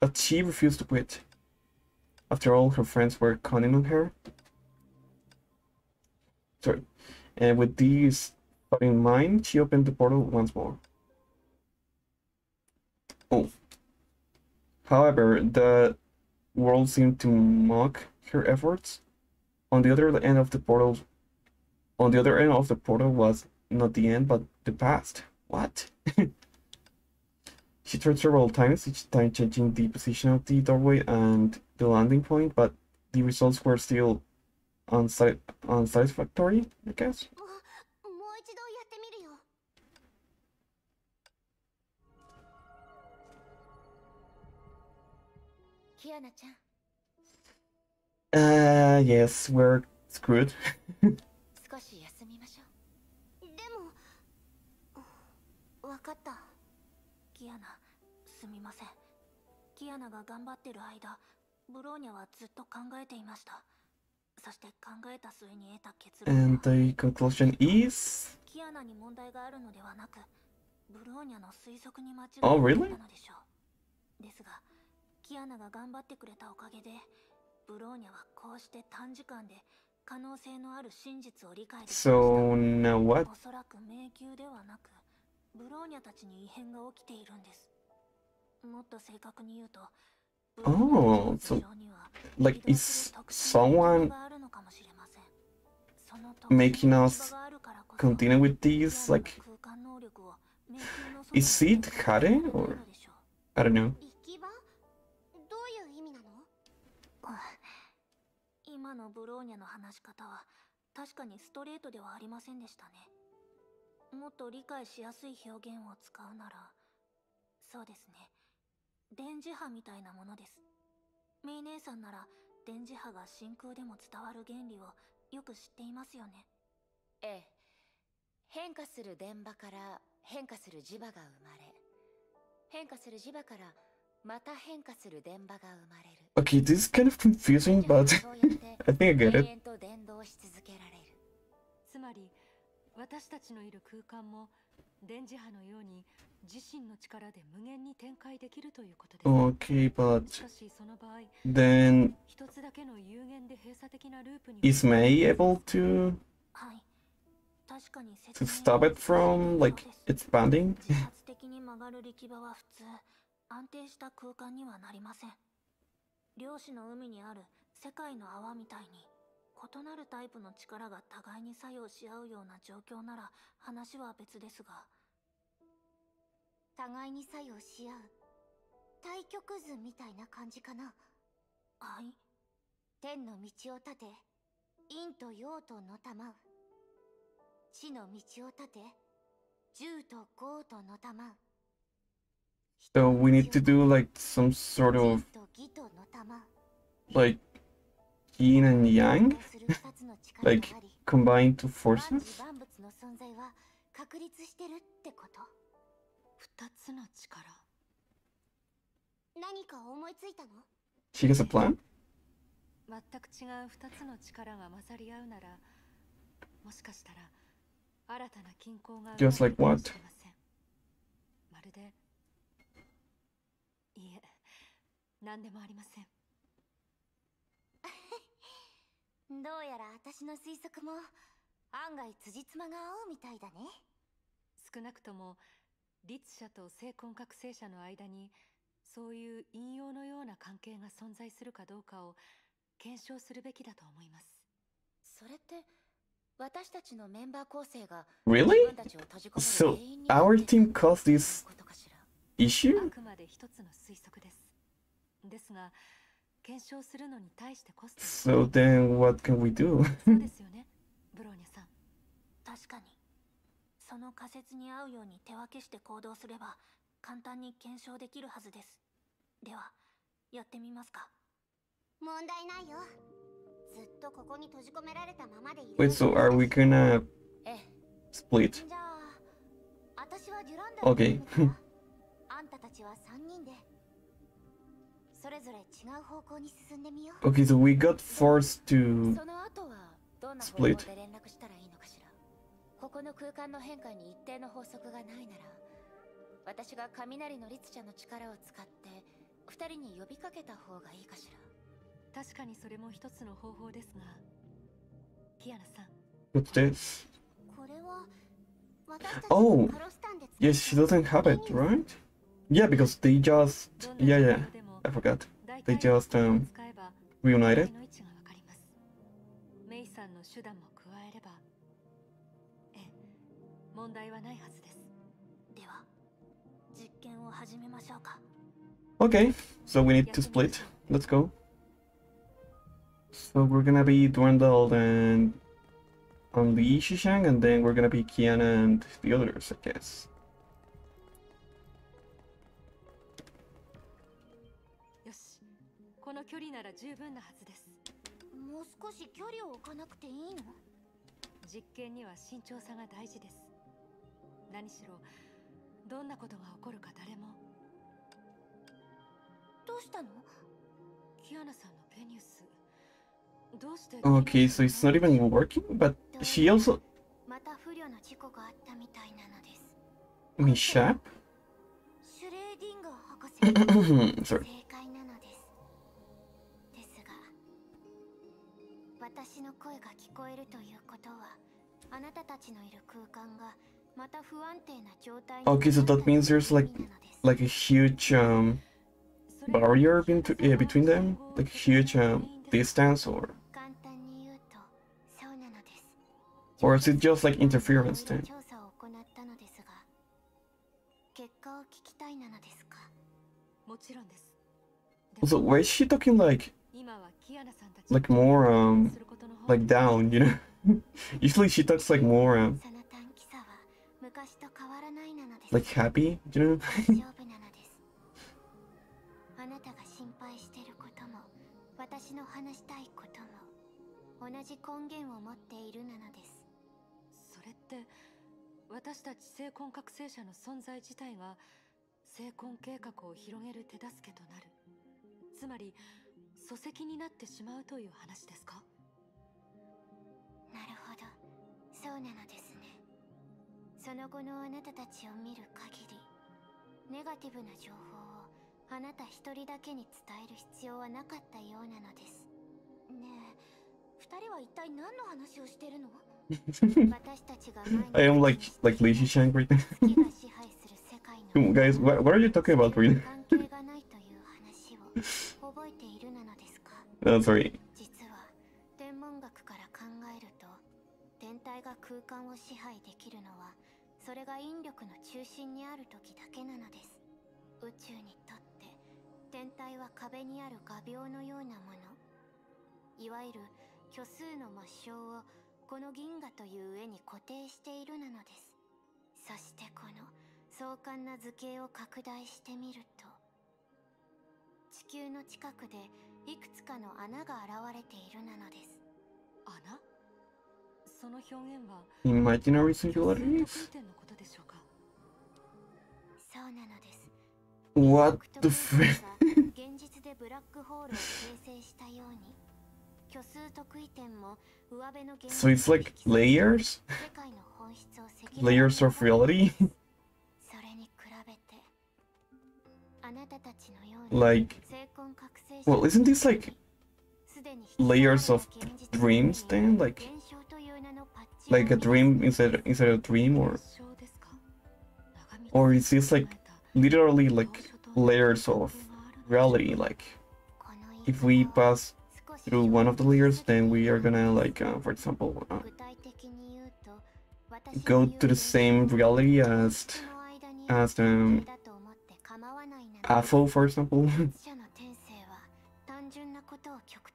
But she refused to quit. After all, her friends were counting on her. Sorry. And with these in mind, she opened the portal once more. Oh. However, the world seemed to mock her efforts. On the other end of the portal, on the other end of the portal was not the end, but the past. What? <laughs> she tried several times, each time changing the position of the doorway and the landing point, but the results were still unsa- unsatisfactory, I guess. Uh, yes, we're screwed. <laughs> And the conclusion is... Oh, really? キアナが頑張ってくれたおかげでブローニャはこうして短時間で可能性のある真実を理解できました so now what? おそらく迷宮ではなくブローニャたちに異変が起きているんですもっと正確に言うと Oh, so, Like, is someone making us continue with this? Like, is it Kare or? I don't know. 今のブローニャの話し方は確かにストレートではありませんでしたね。もっと理解しやすい表現を使うならそうですね。電磁波みたいなものです。メイ姉さんなら電磁波が真空でも伝わる原理をよく知っていますよね。ええ。変化する電波から変化する磁場が生まれ。変化する磁場からまた変化する電波が生まれる。Okay, this is kind of confusing, but I think I get it. but then is Mei able to to stop it from like expanding? <laughs> <laughs> 世界の泡みたいに異なるタイプの力が互いに作用し合うような状況なら話は別ですが。互いに作用し合う。対極図みたいな感じかな。はい。天の道を立て陰と陽とのたまう。地の道を立て銃と豪とのたまう。So we need to do like some sort 仁 of like yin and yang 対抗する二つの力が like あり combined to 万 forces. 事万物の存在は確立してるってこと二つの力何か思いついたの She has a plan. 全く違う二つの力が混ざり合うならもしかしたら新たな均衡が Just 生まれる like かも what? しれませんまるでいいえ何でもありません どうやら私の推測も案外辻褄が合うみたいだね少なくとも律者と性根覚醒者の間にそういう引用のような関係が存在するかどうかを検証するべきだと思いますそれって私たちのメンバー構成が Really? 自分たちを閉じ込める So our team caused this issue? あくまで一つの推測ですですが検証するのに対してコスト。So then what can we do? <laughs> そうですよね。ブローニャさん。確かに。その仮説に合うように手分けして行動すれば簡単に検証できるはずです。ではやってみますか。問題ないよ。ずっとここに閉じ込められたままでいる。Wait, so are we gonna ええ。split? じゃあ私はデュランダル Okay. <laughs> あんたたちは3人で Okay, so we got forced to その後はどんな方 Split 法で連絡したらいいのかしらここの空間の変化に一定の法則がないなら私が雷の律者の力を使って二人に呼びかけた方がいいかしら確かにそれも一つの方法ですがキアナさん what's this? これは私たち Oh がカロスタンで Yes, she doesn't have it, right? Yeah, because they just どん yeah な yeah 方法でも I forgot. They just um, reunited. Okay, so we need to split. Let's go. So we're gonna be Durandal and Unleash Shang, and then we're gonna be Kiana and the others, I guess. 距離なら十分なはずです。もう少し距離を置かなくていいの？実験には慎重さが大事です。何しろどんなことが起こるか誰も。どうしたの？キアナさんのペニウス。どうして？Okay, so it's not even working, but she also また不慮の事故があったみたいなのです。Mishap. シュレーディンガー博士 <laughs> Sorry. 私の声が聞こえるということはあなたたちのいる空間がまた不安定な状態に Okay, so that means there's like なのです like a huge um それ barrier between uh, between them, like a huge um distance, or 簡単に言うとそうなのです or is it just like interference then? 調査を行ったのですが結果を聞きたいなのですかもちろんです Also, why is she talking like 今はキアナさんたち like more um することの方 like down, you know? Usually she talks like more um その短期差は昔と変わらないなのです like happy, you know? 大丈夫なのですあなたが心配してることも私 私の話したいことも同じ根源を持っているなのですそれって私たち聖婚覚醒者の存在自体が聖婚計画を広げる手助けとなるつまり礎石になってしまうという話ですかなるほどそうなのですねその後のあなたたちを見る限りネガティブな情報をあなた一人だけに伝える必要はなかったようなのですねえ二人は一体何の話をしてるの私たちが前 I am like like Leishi Shang right now. 月が支配する世界の Guys, what, what are you talking about right now? 関係がないという話を覚えているなのですか Uh, sorry. 空間を支配できるのはそれが引力の中心にある時だけなのです。宇宙にとって天体は壁にある画鋲のようなもの。いわゆる虚数の抹消をこの銀河という上に固定しているなのです。そしてこの壮観な図形を拡大してみると地球の近くでいくつかの穴が現れているなのです。穴？Imaginary 空 singularities? 点のことでしょうかそうなのです What 北 the 斗星 frick? が現実でブラックホールを形成したように虚数特異点も上辺の現 So it's like layers? 世界の本質を赤裸々に Layers of reality? それに比べてあなたたちのように like, 精魂覚醒者 well, isn't this like すでに layers of 現実 dreams then? Like, like a dream instead instead of a dream or or is this like literally like layers of reality like if we pass through one of the layers then we are gonna like uh, for example uh, go to the same reality as as um, AFO for example. <laughs>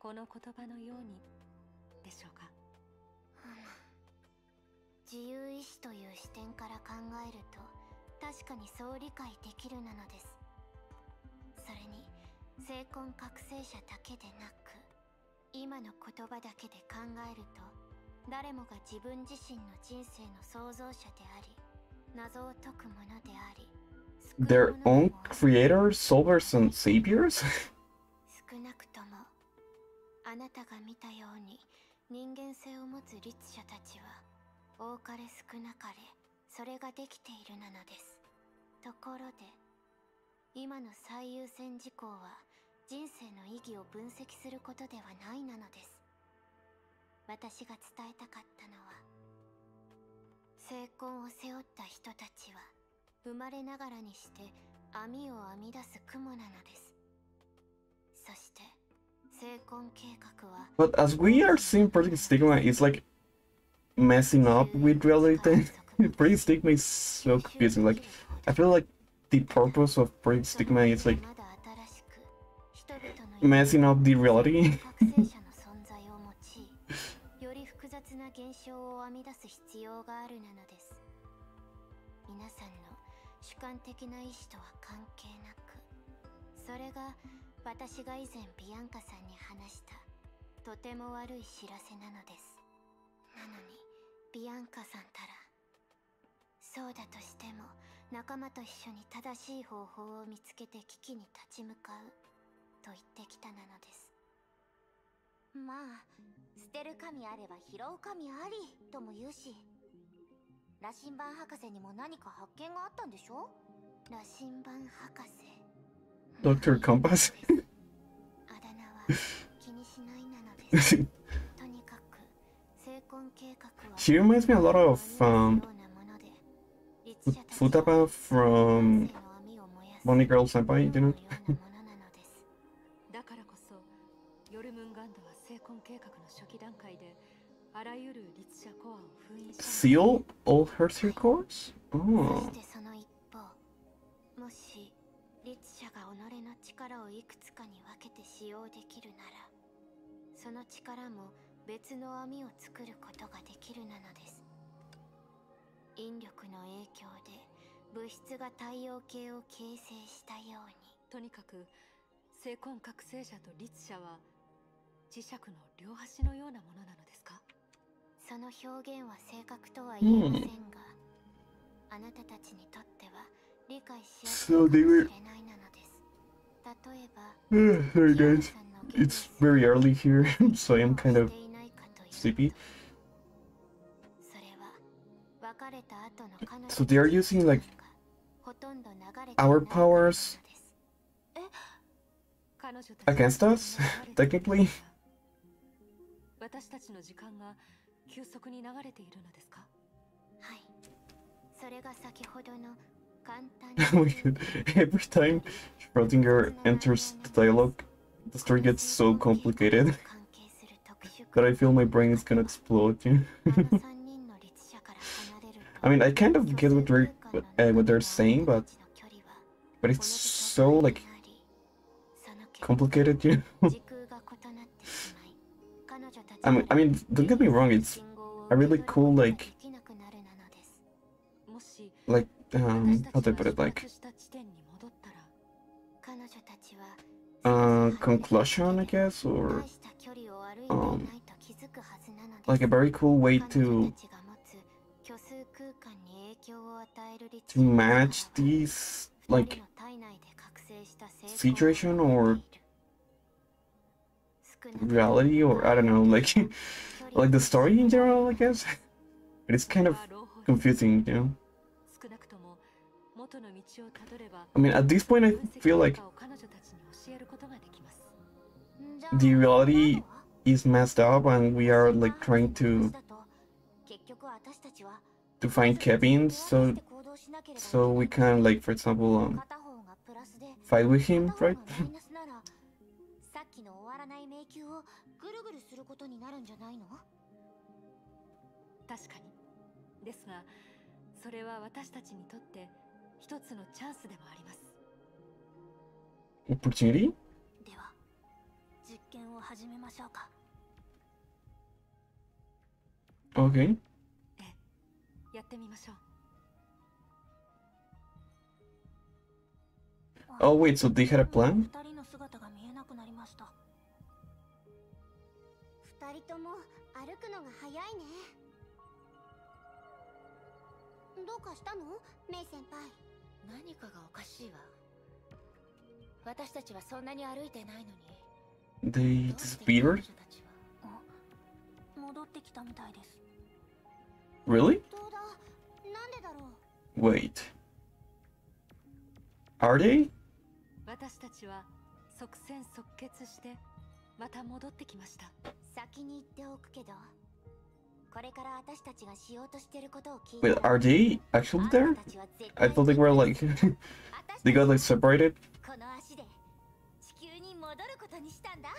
この言葉のようにでしょうか、自由意志という視点から考えると確かにそう理解できるなのです。それに成婚覚醒者だけでなく今の言葉だけで考えると誰もが自分自身の人生の創造者であり謎を解くものであり Their own creator, solvers, and saviors? <laughs> 少なくともあなたが見たように人間性を持つ律者たちは多かれ少なかれそれができているなのです。ところで今の最優先事項は人生の意義を分析することではないなのです。私が伝えたかったのは成婚を背負った人たちは生まれながらにして網を編み出す雲なのです。But as we are seeing Project Stigma is like messing up with reality. <laughs> Project Stigma is so confusing. Like I feel like the purpose of Project Stigma is like messing up the reality. <laughs> 私が以前ビアンカさんに話した。とても悪い知らせなのです。なのにビアンカさんたらそうだとしても仲間と一緒に正しい方法を見つけて危機に立ち向かうと言ってきたなのです。まあ捨てる神あれば拾う神ありとも言うし羅針盤博士にも何か発見があったんでしょ？羅針盤博士？Dr. Compass? <laughs> she reminds me a lot of um, Futaba from Bunny Girl Senpai, you know? <laughs> Seal all her circuits? Oh. 者が己の力をいくつかに分けて使用できるならその力も別の網を作ることができるなのです。引力の影響で物質が太陽系を形成したように。とにかく聖婚覚醒者と律者は磁石の両端のようなものなのですか？その表現は正確とは言えませんが、あなたたちにとっては理解しやすい So かもし they れ were- ないなので <sighs> Sorry guys, it's very early here, <laughs> so I'm kind of sleepy. So they are using like our powers against us, <laughs> technically we <laughs> every time Schrodinger enters the dialogue, the story gets so complicated <laughs> that I feel my brain is gonna explode. <laughs> I mean, I kind of get what they're what, uh, what they're saying, but but it's so like complicated, you know. I mean, I mean, don't get me wrong. It's a really cool like like um, how do I put it, like, uh, conclusion, I guess, or, um, like a very cool way to, to manage these, like, situation or reality or I don't know, <laughs> like like the story in general, I guess. <laughs> It is kind of confusing, you know. I mean, at this point, I feel like the reality is messed up and we are like trying to to find Kevin so so we can like for example um, fight with him right? <laughs> 一つのチャンスでもあります。Opportunity? では、実験を始めましょうか。オ OK。ええ、やってみましょう。Oh wait, so they had a plan? 二人の姿が見えなくなりました。二人とも歩くのが早いね。どうかしたの？メイ先輩。何かがおかしいわ私たちはそんなに歩いてないのに They どうして彼 disappeared? 女たちは戻ってきたみたいです Really? どうだなんでだろう Wait. Are they? 私たちは即戦即決してまた戻ってきました先に言っておくけど Wait, are they actually there? I thought they were like <laughs> they got like separated. この足で地球に戻ることにしたんだ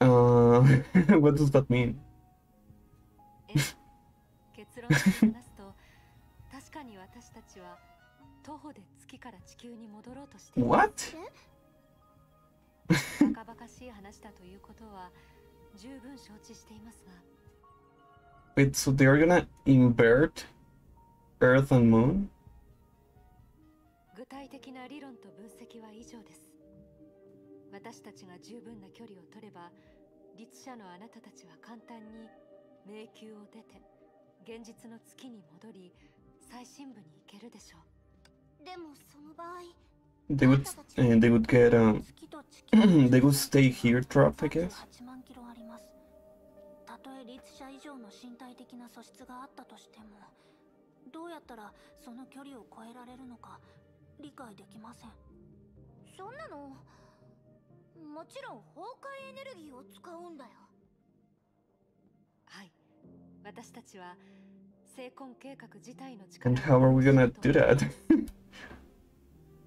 Uh, <laughs> what does that mean? ええ<laughs> 結論から話すと確かに私たちは徒歩で月から地球に戻ろうとしています What? バカバカしい話だということは十分承知していますが Wait, so they're gonna invert Earth and Moon? They would, uh, they would get, um, <clears throat> they would stay here trapped, I guess. 8万キロありますたとえ律者以上の身体的な素質があったとしてもどうやったらその距離を超えられるのか理解できません。そんなのもちろん崩壊エネルギーを使うんだよ。はい。私たちは成婚計画自体の力 And how are we gonna do that? <laughs>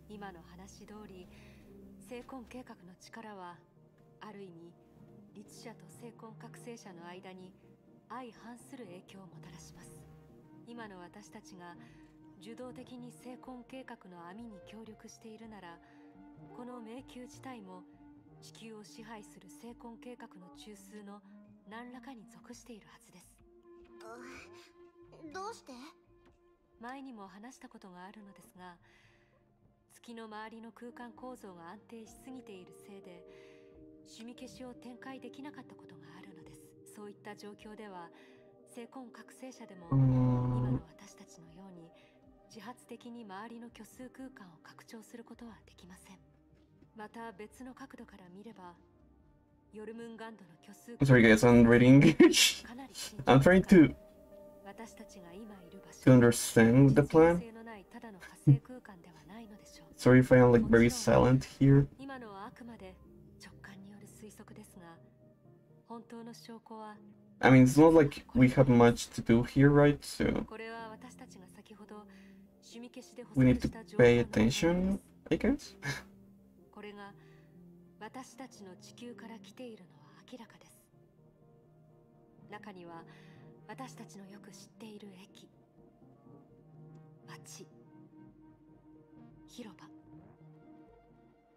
今の話通り成婚計画の力はある意味律者と精魂覚醒者の間に相反する影響をもたらします。今の私たちが受動的に精魂計画の網に協力しているならこの迷宮自体も地球を支配する精魂計画の中枢の何らかに属しているはずです。うどうして？前にも話したことがあるのですが月の周りの空間構造が安定しすぎているせいで趣味消しを展開できなかったことがあるのですそういった状況では精魂覚醒者でも今のん。私たちのように自発的に周りの虚数空間を拡張することはできませんまた別の角度から見ればヨルムンガンドの虚数 Sorry guys, I'm reading. I'm trying to 私たちが今いる場所 to understand the 実 plan. 用性のないただの派生空間ではないのでしょう Sorry if I am like very silent here. 本当の証拠は I mean, it's not like we have much to do here, right? So we 正 need し to pay attention, す I guess? <laughs> これが私たちの地球から来ているのは明らかです中には私たちのよく知っている駅街広場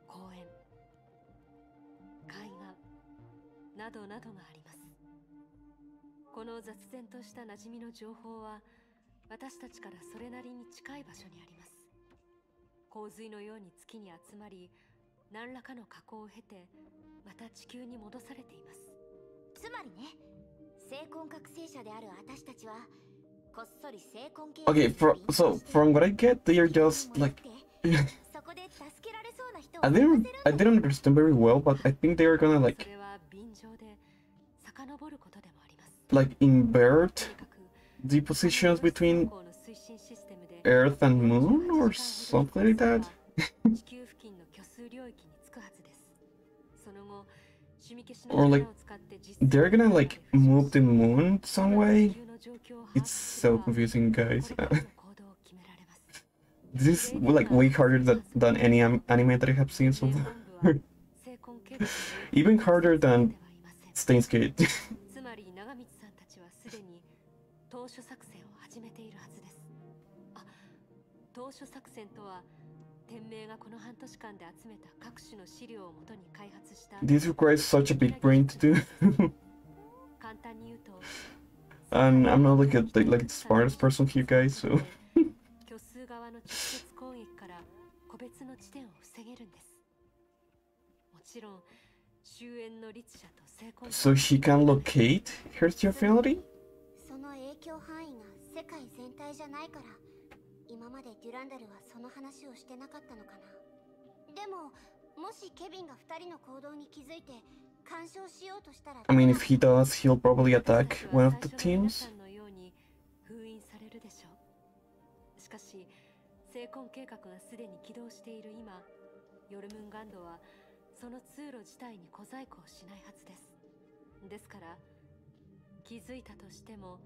公園海岸などなどがあります。この雑然とした馴染みの情報は私たちからそれなりに近い場所にあります。洪水のように月に集まり何らかの加工を経てまた地球に戻されています。つまりね精魂覚醒者である私たちはこっそり精魂系 Okay, for, so from what I get, they are just like そこで助けられそうな人 <laughs> I を didn't I didn't understand very well, but I think they are gonna そ like like invert the positions between Earth and Moon or something like that? <laughs> or like they're gonna like move the moon some way? It's so confusing guys. <laughs> this is like way harder than, than any anime that I have seen so far. <laughs> Even harder than Steins 当初作戦とは天命がこの半年間で集めた各種の資料をもとに開発した This requires such a big brain to do. 簡単に言うと and I'm not like a, like, like the smartest person here, guys. So <laughs> 虚数側の直接攻撃から個別の地点を防げるんですもちろん終焉の律者と成功 so she can locate her finality. その影響範囲が世界全体じゃないから 今までデュランダルはその話をしてなかったのかな。でももしケビンが2人の行動に気づいて干渉しようとしたら I mean, if he does, he'll probably attack one of the teams. のように封印されるでしょう。しかし成婚計画がすでに起動している今ヨルムンガンドはその通路自体に小細工をしないはずです。ですから気づいたとしても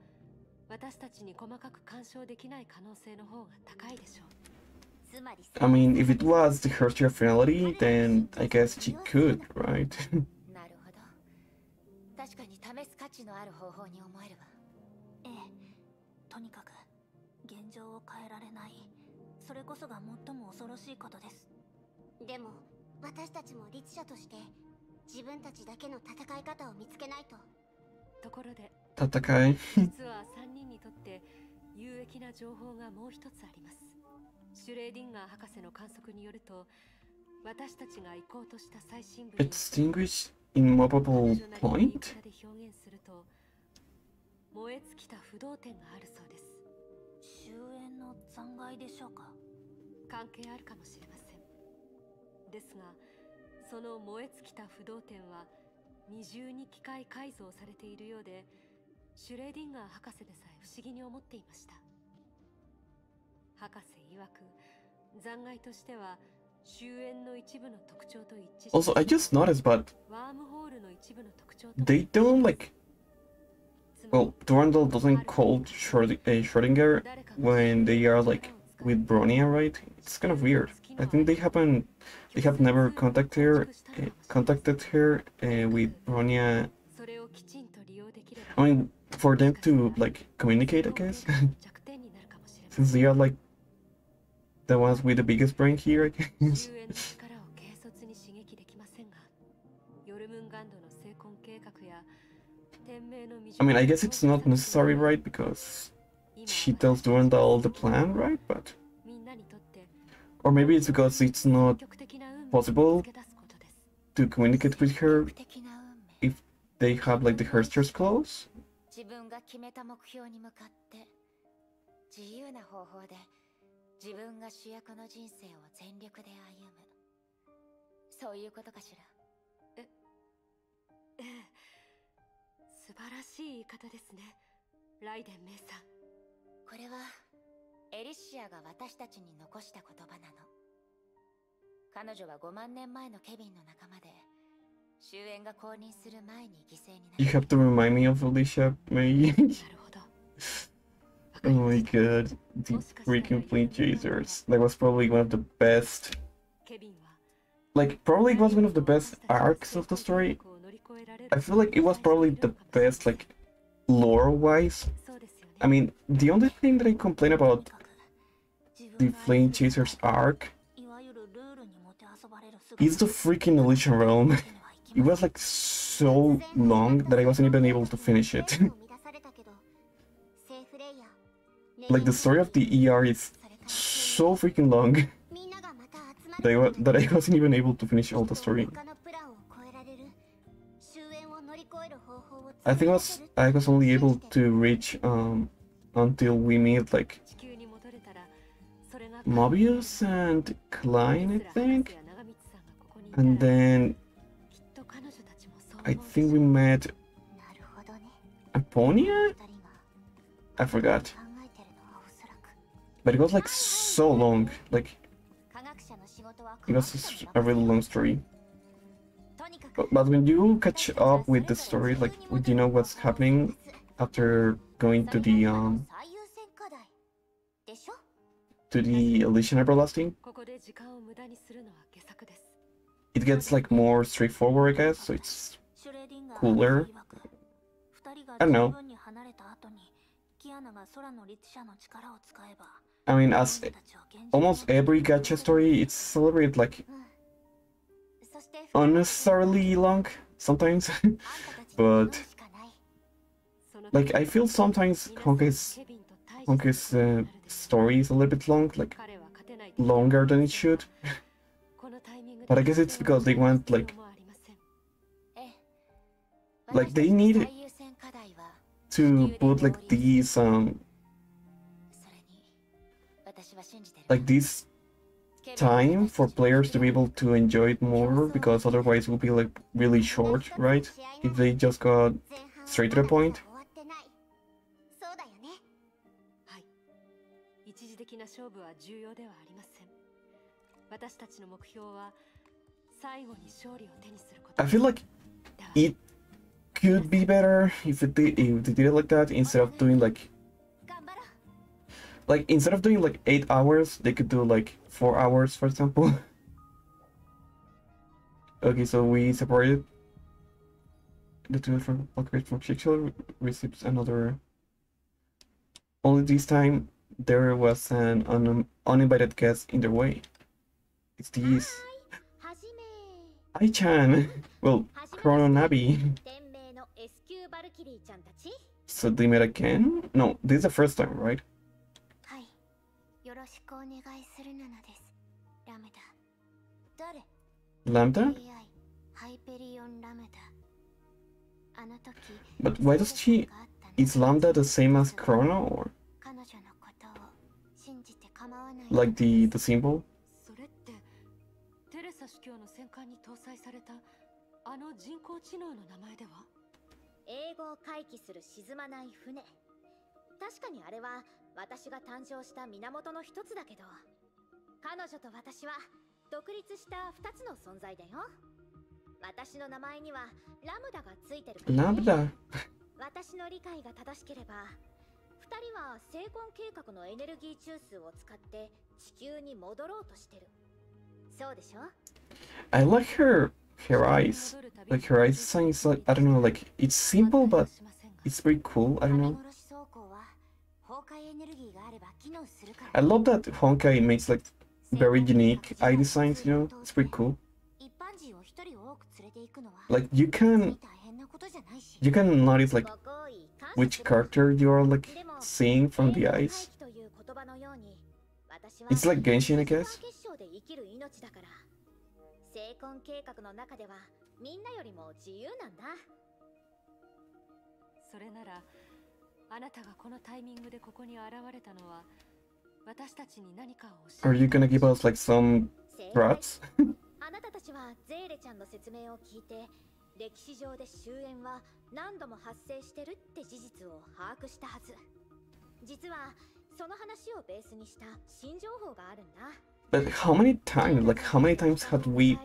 I mean, if it was the Hertia finality, then I guess she could, right? <laughs> なるほど。確かに試す価値のある方法に思えるわ。ええ。とにかく現状を変えられない。それこそが最も恐ろしいことです。でも私たちも律者として自分たちだけの戦い方を見つけないとところで Tatakai. 実は3人にとって有益な情報がもう一つありますシュレーディンガー博士の観測によると私たちが行こうとした最新部に Extinguished immovable point? 表現すると燃え尽きた不動点があるそうです終焉の残骸でしょうか？関係あるかもしれませんですがその燃え尽きた不動点は二重に機械改造されているようでシュレーディンガー博士でさえ不思議に思っていました博士曰く残骸としては終焉の一部の特徴と一致 Also, I just noticed, but they don't like. Well, Durandal doesn't call Schrodinger uh, when they are like with Bronya, right? It's kind of weird. I think they happen. We have never contacted her, uh, contacted her uh, with Bronya. I mean, for them to like communicate, I guess, <laughs> since they are like the ones with the biggest brain here, I guess. <laughs> I mean, I guess it's not necessary, right? Because she tells Durandal the plan, right? But... Or maybe it's because it's not possible to communicate with her 目的な運命 they have like the Hersters clause. 自分が決めた目標に向かって自由な方法で自分が主役の人生を全力で歩むそういうことかしらええ素晴らしい言い方ですねライデンメイさんこれはエリシアが私たちに残した言葉なの彼女は5万年前のケビンの仲間で終焉が公認する前に犠牲になる You have to remind me of Elysia May Oh my god, the freaking Flame Chasers. That was probably one of the best. Like, probably was one of the best arcs of the story. I feel like it was probably the best, like, lore-wise. I mean, the only thing that I complain about the Flame Chasers arc it's the freaking Elysian Realm. <laughs> It was like so long that I wasn't even able to finish it. <laughs> like the story of the ER is so freaking long <laughs> that I, that I wasn't even able to finish all the story. I think I was I was only able to reach um until we meet like Mobius and Klein I think and then I think we met aponia. I forgot. But it was like so long, like it was a really long story. But, but when you catch up with the story, like do you know what's happening after going to the um to the Elysian Everlasting? it gets like more straightforward, I guess, so it's cooler. I don't know. I mean, as almost every gacha story, it's a little bit like unnecessarily long sometimes, <laughs> but like I feel sometimes Honkai's Honkai's uh, story is a little bit long, like longer than it should. <laughs> But I guess it's because they want like like they need to put like these um like this time for players to be able to enjoy it more because otherwise it will be like really short right? If they just got straight to the point. I feel like it could be better if it did, if they did it like that instead of doing like like instead of doing like eight hours they could do like four hours for example. <laughs> Okay so we separated the two from Valkyrie from Schicksal receives another. Only this time there was an un uninvited guest in their way. It's these Ai-chan! Well, Nabi. So they met again? No, this is the first time, right? Lambda? But why does she... Is Lambda the same as Chrono or... Like the, the symbol? 艦に搭載されたあの人工知能の名前では？英語を回帰する沈まない船。確かにあれは私が誕生した源の一つだけど。彼女と私は独立した二つの存在だよ。私の名前にはラムダがついてる。からね Lambda 私の理解が正しければ二人は成婚計画のエネルギー中枢を使って地球に戻ろうとしてる。そうでしょ？I like her her eyes. Like her eyes design is like I don't know, like it's simple but it's very cool, I don't know. I love that Honkai makes like very unique eye designs, you know? It's pretty cool. Like you can you can notice like which character you're like seeing from the eyes. It's like Genshin I guess. 成婚計画の中ではみんなよりも自由なんだ。それならあなたがこのタイミングでここに現れたのは私たちに何かを教 Are え you gonna give us like some threats? あなたたちはゼーレちゃんの説明を聞いて歴史上で終焉は何度も発生してるって事実を把握したはず。実はその話をベースにした新情報があるんだ But how many times, like how many times had we,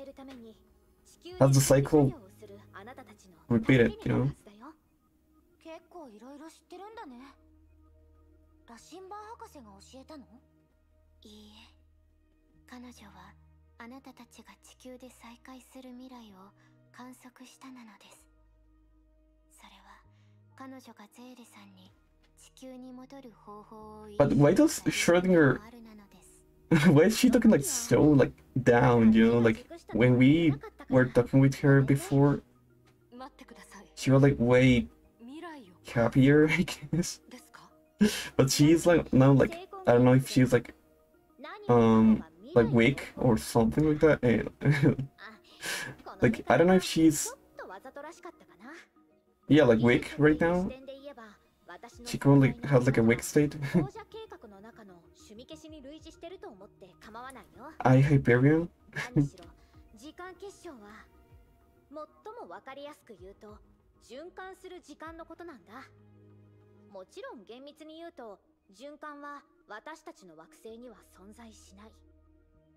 has the cycle repeated, you know? But why does Schrodinger <laughs> Why is she talking like so like down, you know? Like when we were talking with her before, she was like way happier, <laughs> I guess. <laughs> but she's like now like I don't know if she's like um like weak or something like that. Eh, like I don't know if she's yeah like weak right now. She currently has like a weak state. 王者計画の中の趣味消しに類似してると思って構わないよ。I Hyperion. <laughs> 時間結晶は最も分かりやすく言うと循環する時間のことなんだ。もちろん厳密に言うと循環は私たちの惑星には存在しない。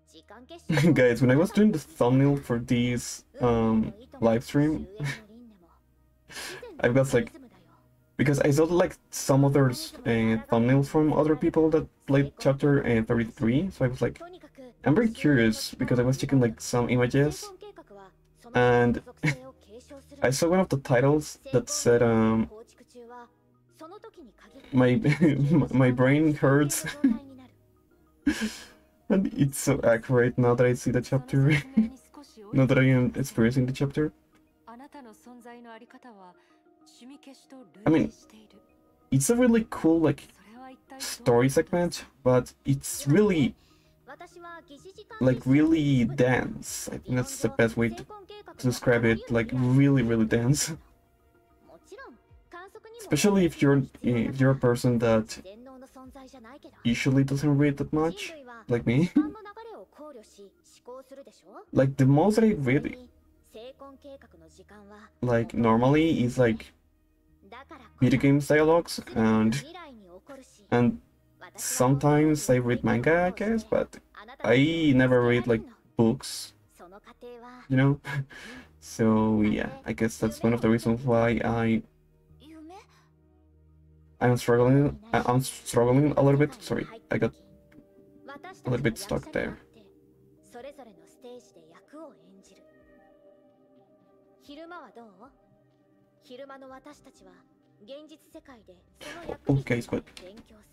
<laughs> Guys, when I was doing the thumbnail for this um live stream, <laughs> I was like because I saw like some other uh, thumbnails from other people that played chapter uh, 33, so I was like, I'm very curious because I was checking like some images. And <laughs> I saw one of the titles that said um my <laughs> my brain hurts. <laughs> And it's so accurate now that I see the chapter. Now that I am experiencing the chapter. I mean, it's a really cool, like, story segment, but it's really, like, really dense. I think that's the best way to, to describe it, like, really, really dense. Especially if you're if you're a person that usually doesn't read that much, like me. like the most I read, like normally is like video games dialogues and and sometimes I read manga I guess but I never read like books you know? <laughs> So yeah I guess that's one of the reasons why I I'm struggling I'm struggling a little bit. Sorry I got a little bit stuck there Okay, guys, what?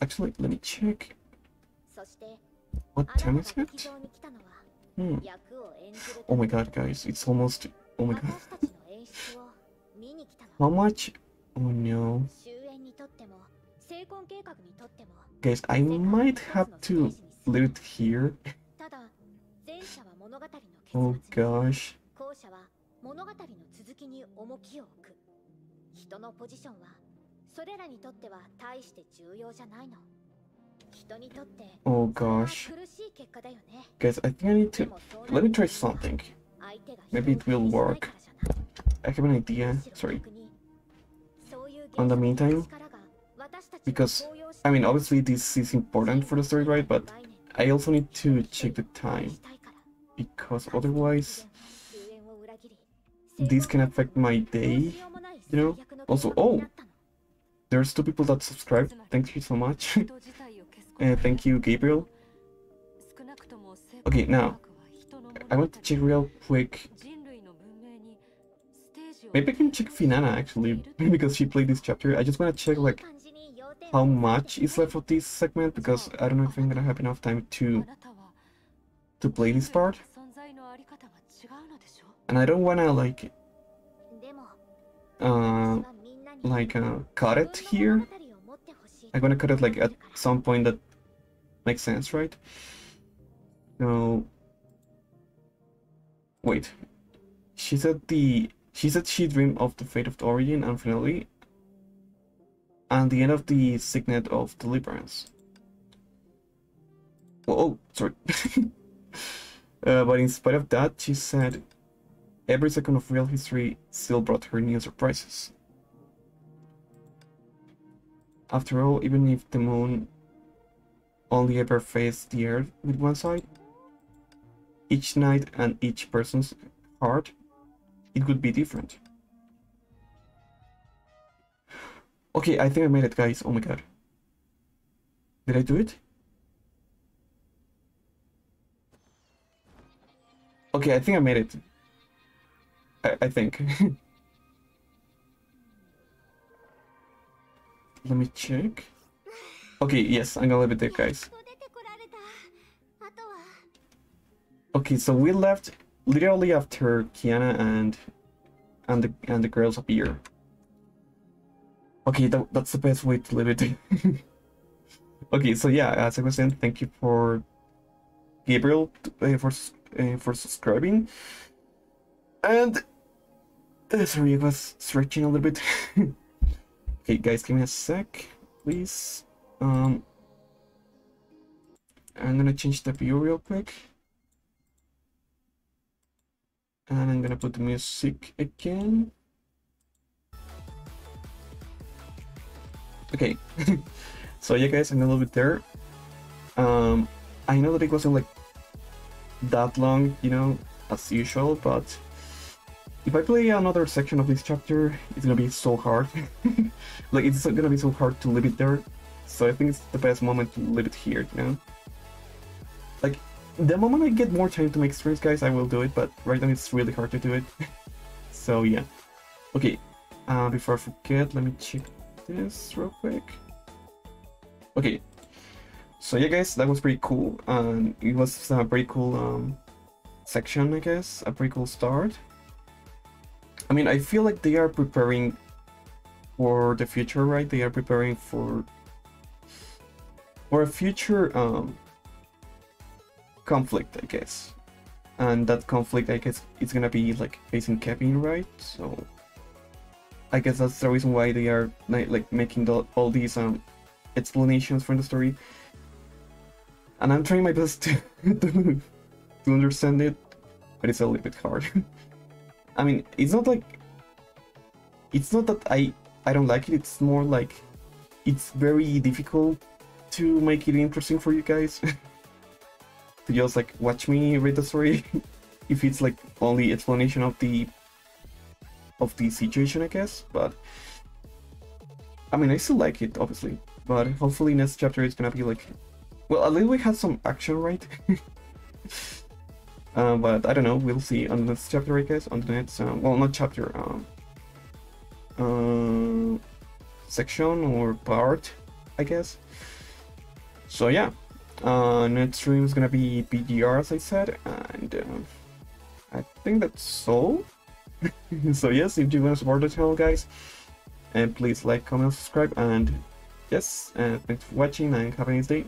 Actually, let me check. What time is it? Hmm. Oh my god, guys, it's almost... Oh my god. How much? Oh no. Guys, I might have to leave it here. oh gosh. 人のポジションはそれらにとっては大して重要じゃないの人にとって oh それは gosh 苦しい結果だよね guys I think I need で to もそう let me なる try something 相手が Maybe it 人を will 気にしない work からじゃない I have an idea むしろ sorry 逆にそういう On the 現実的な meantime, 力が私たちを because 高揚して I mean obviously this is important for the story right but 概念 I also need to check the time したいから because otherwise 終焉を裏切り this can affect my day You know, also, oh, there are still people that subscribe. Thank you so much. <laughs> and thank you, Gabriel. Okay, now, I want to check real quick. Maybe I can check Finana, actually, <laughs> because she played this chapter. I just want to check, like, how much is left of this segment, because I don't know if I'm gonna have enough time to to play this part. And I don't wanna, like, uh, like uh, cut it here. I'm gonna cut it like at some point that makes sense, right? No. Wait. She said the she said she dreamed of the fate of the origin and finally and the end of the signet of deliverance. Oh, oh sorry. <laughs> uh, but in spite of that, she said every second of real history still brought her new surprises. After all, even if the moon only ever faced the earth with one side, each night and each person's heart, it would be different. Okay, I think I made it, guys. Oh my god. Did I do it? Okay, I think I made it. I, I think. <laughs> Let me check. Okay, yes, I'm gonna leave it there, guys. Okay, so we left literally after Kiana and and the and the girls appear. Okay, that, that's the best way to leave it. <laughs> okay, so yeah, as I was saying, thank you for Gabriel uh, for uh, for subscribing, and sorry, I was stretching a little bit. <laughs> okay, guys, give me a sec, please. Um, I'm gonna change the view real quick. And I'm gonna put the music again. Okay, <laughs> so yeah, guys, I'm a little bit there. Um, I know that it wasn't like that long, you know, as usual, but if I play another section of this chapter, it's gonna be so hard. <laughs> like, it's gonna be so hard to leave it there. So I think it's the best moment to leave it here, you know? Like, the moment I get more time to make streams, guys, I will do it, but right now it's really hard to do it. <laughs> so yeah. Okay, uh, before I forget, let me check this real quick. Okay, so yeah, guys, that was pretty cool. Um, it was a pretty cool um, section, I guess, a pretty cool start. I mean, I feel like they are preparing for the future, right? They are preparing for for a future um, conflict, I guess. And that conflict, I guess, it's gonna be like facing Kevin, right? So I guess that's the reason why they are like, making the, all these um explanations for the story. And I'm trying my best <laughs> to, to understand it, but it's a little bit hard. <laughs> I mean, it's not like it's not that I I don't like it. It's more like it's very difficult to make it interesting for you guys. <laughs> to just like watch me read the story <laughs> if it's like only explanation of the of the situation i guess but i mean i still like it obviously but hopefully next chapter is gonna be like well at least we had some action right <laughs> uh, but i don't know we'll see on the next chapter i guess on the next um, well not chapter um uh, section or part i guess so yeah uh, next stream is gonna be BGR as I said, and uh, I think that's all. <laughs> so yes, if you want to support the channel, guys, and please like, comment, subscribe, and yes, and thanks for watching, and have a nice day.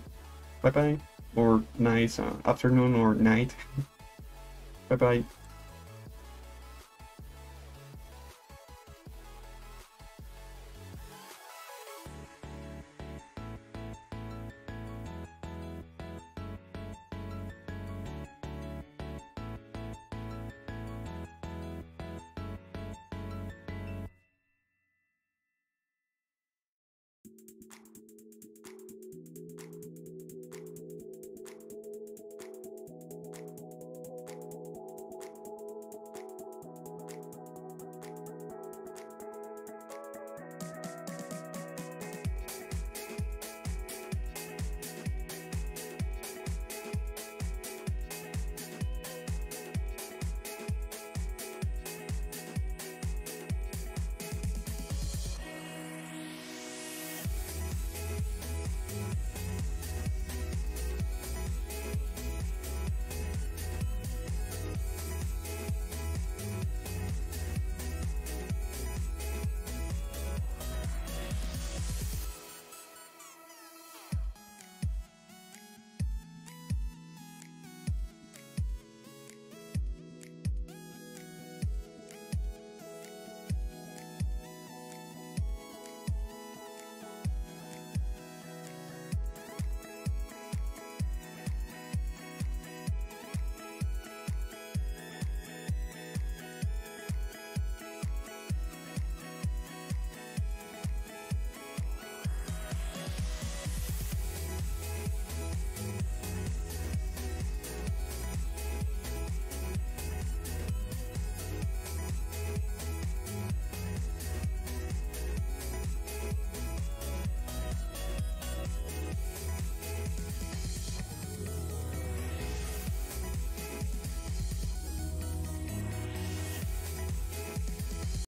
Bye bye, or nice uh, afternoon or night. <laughs> bye bye.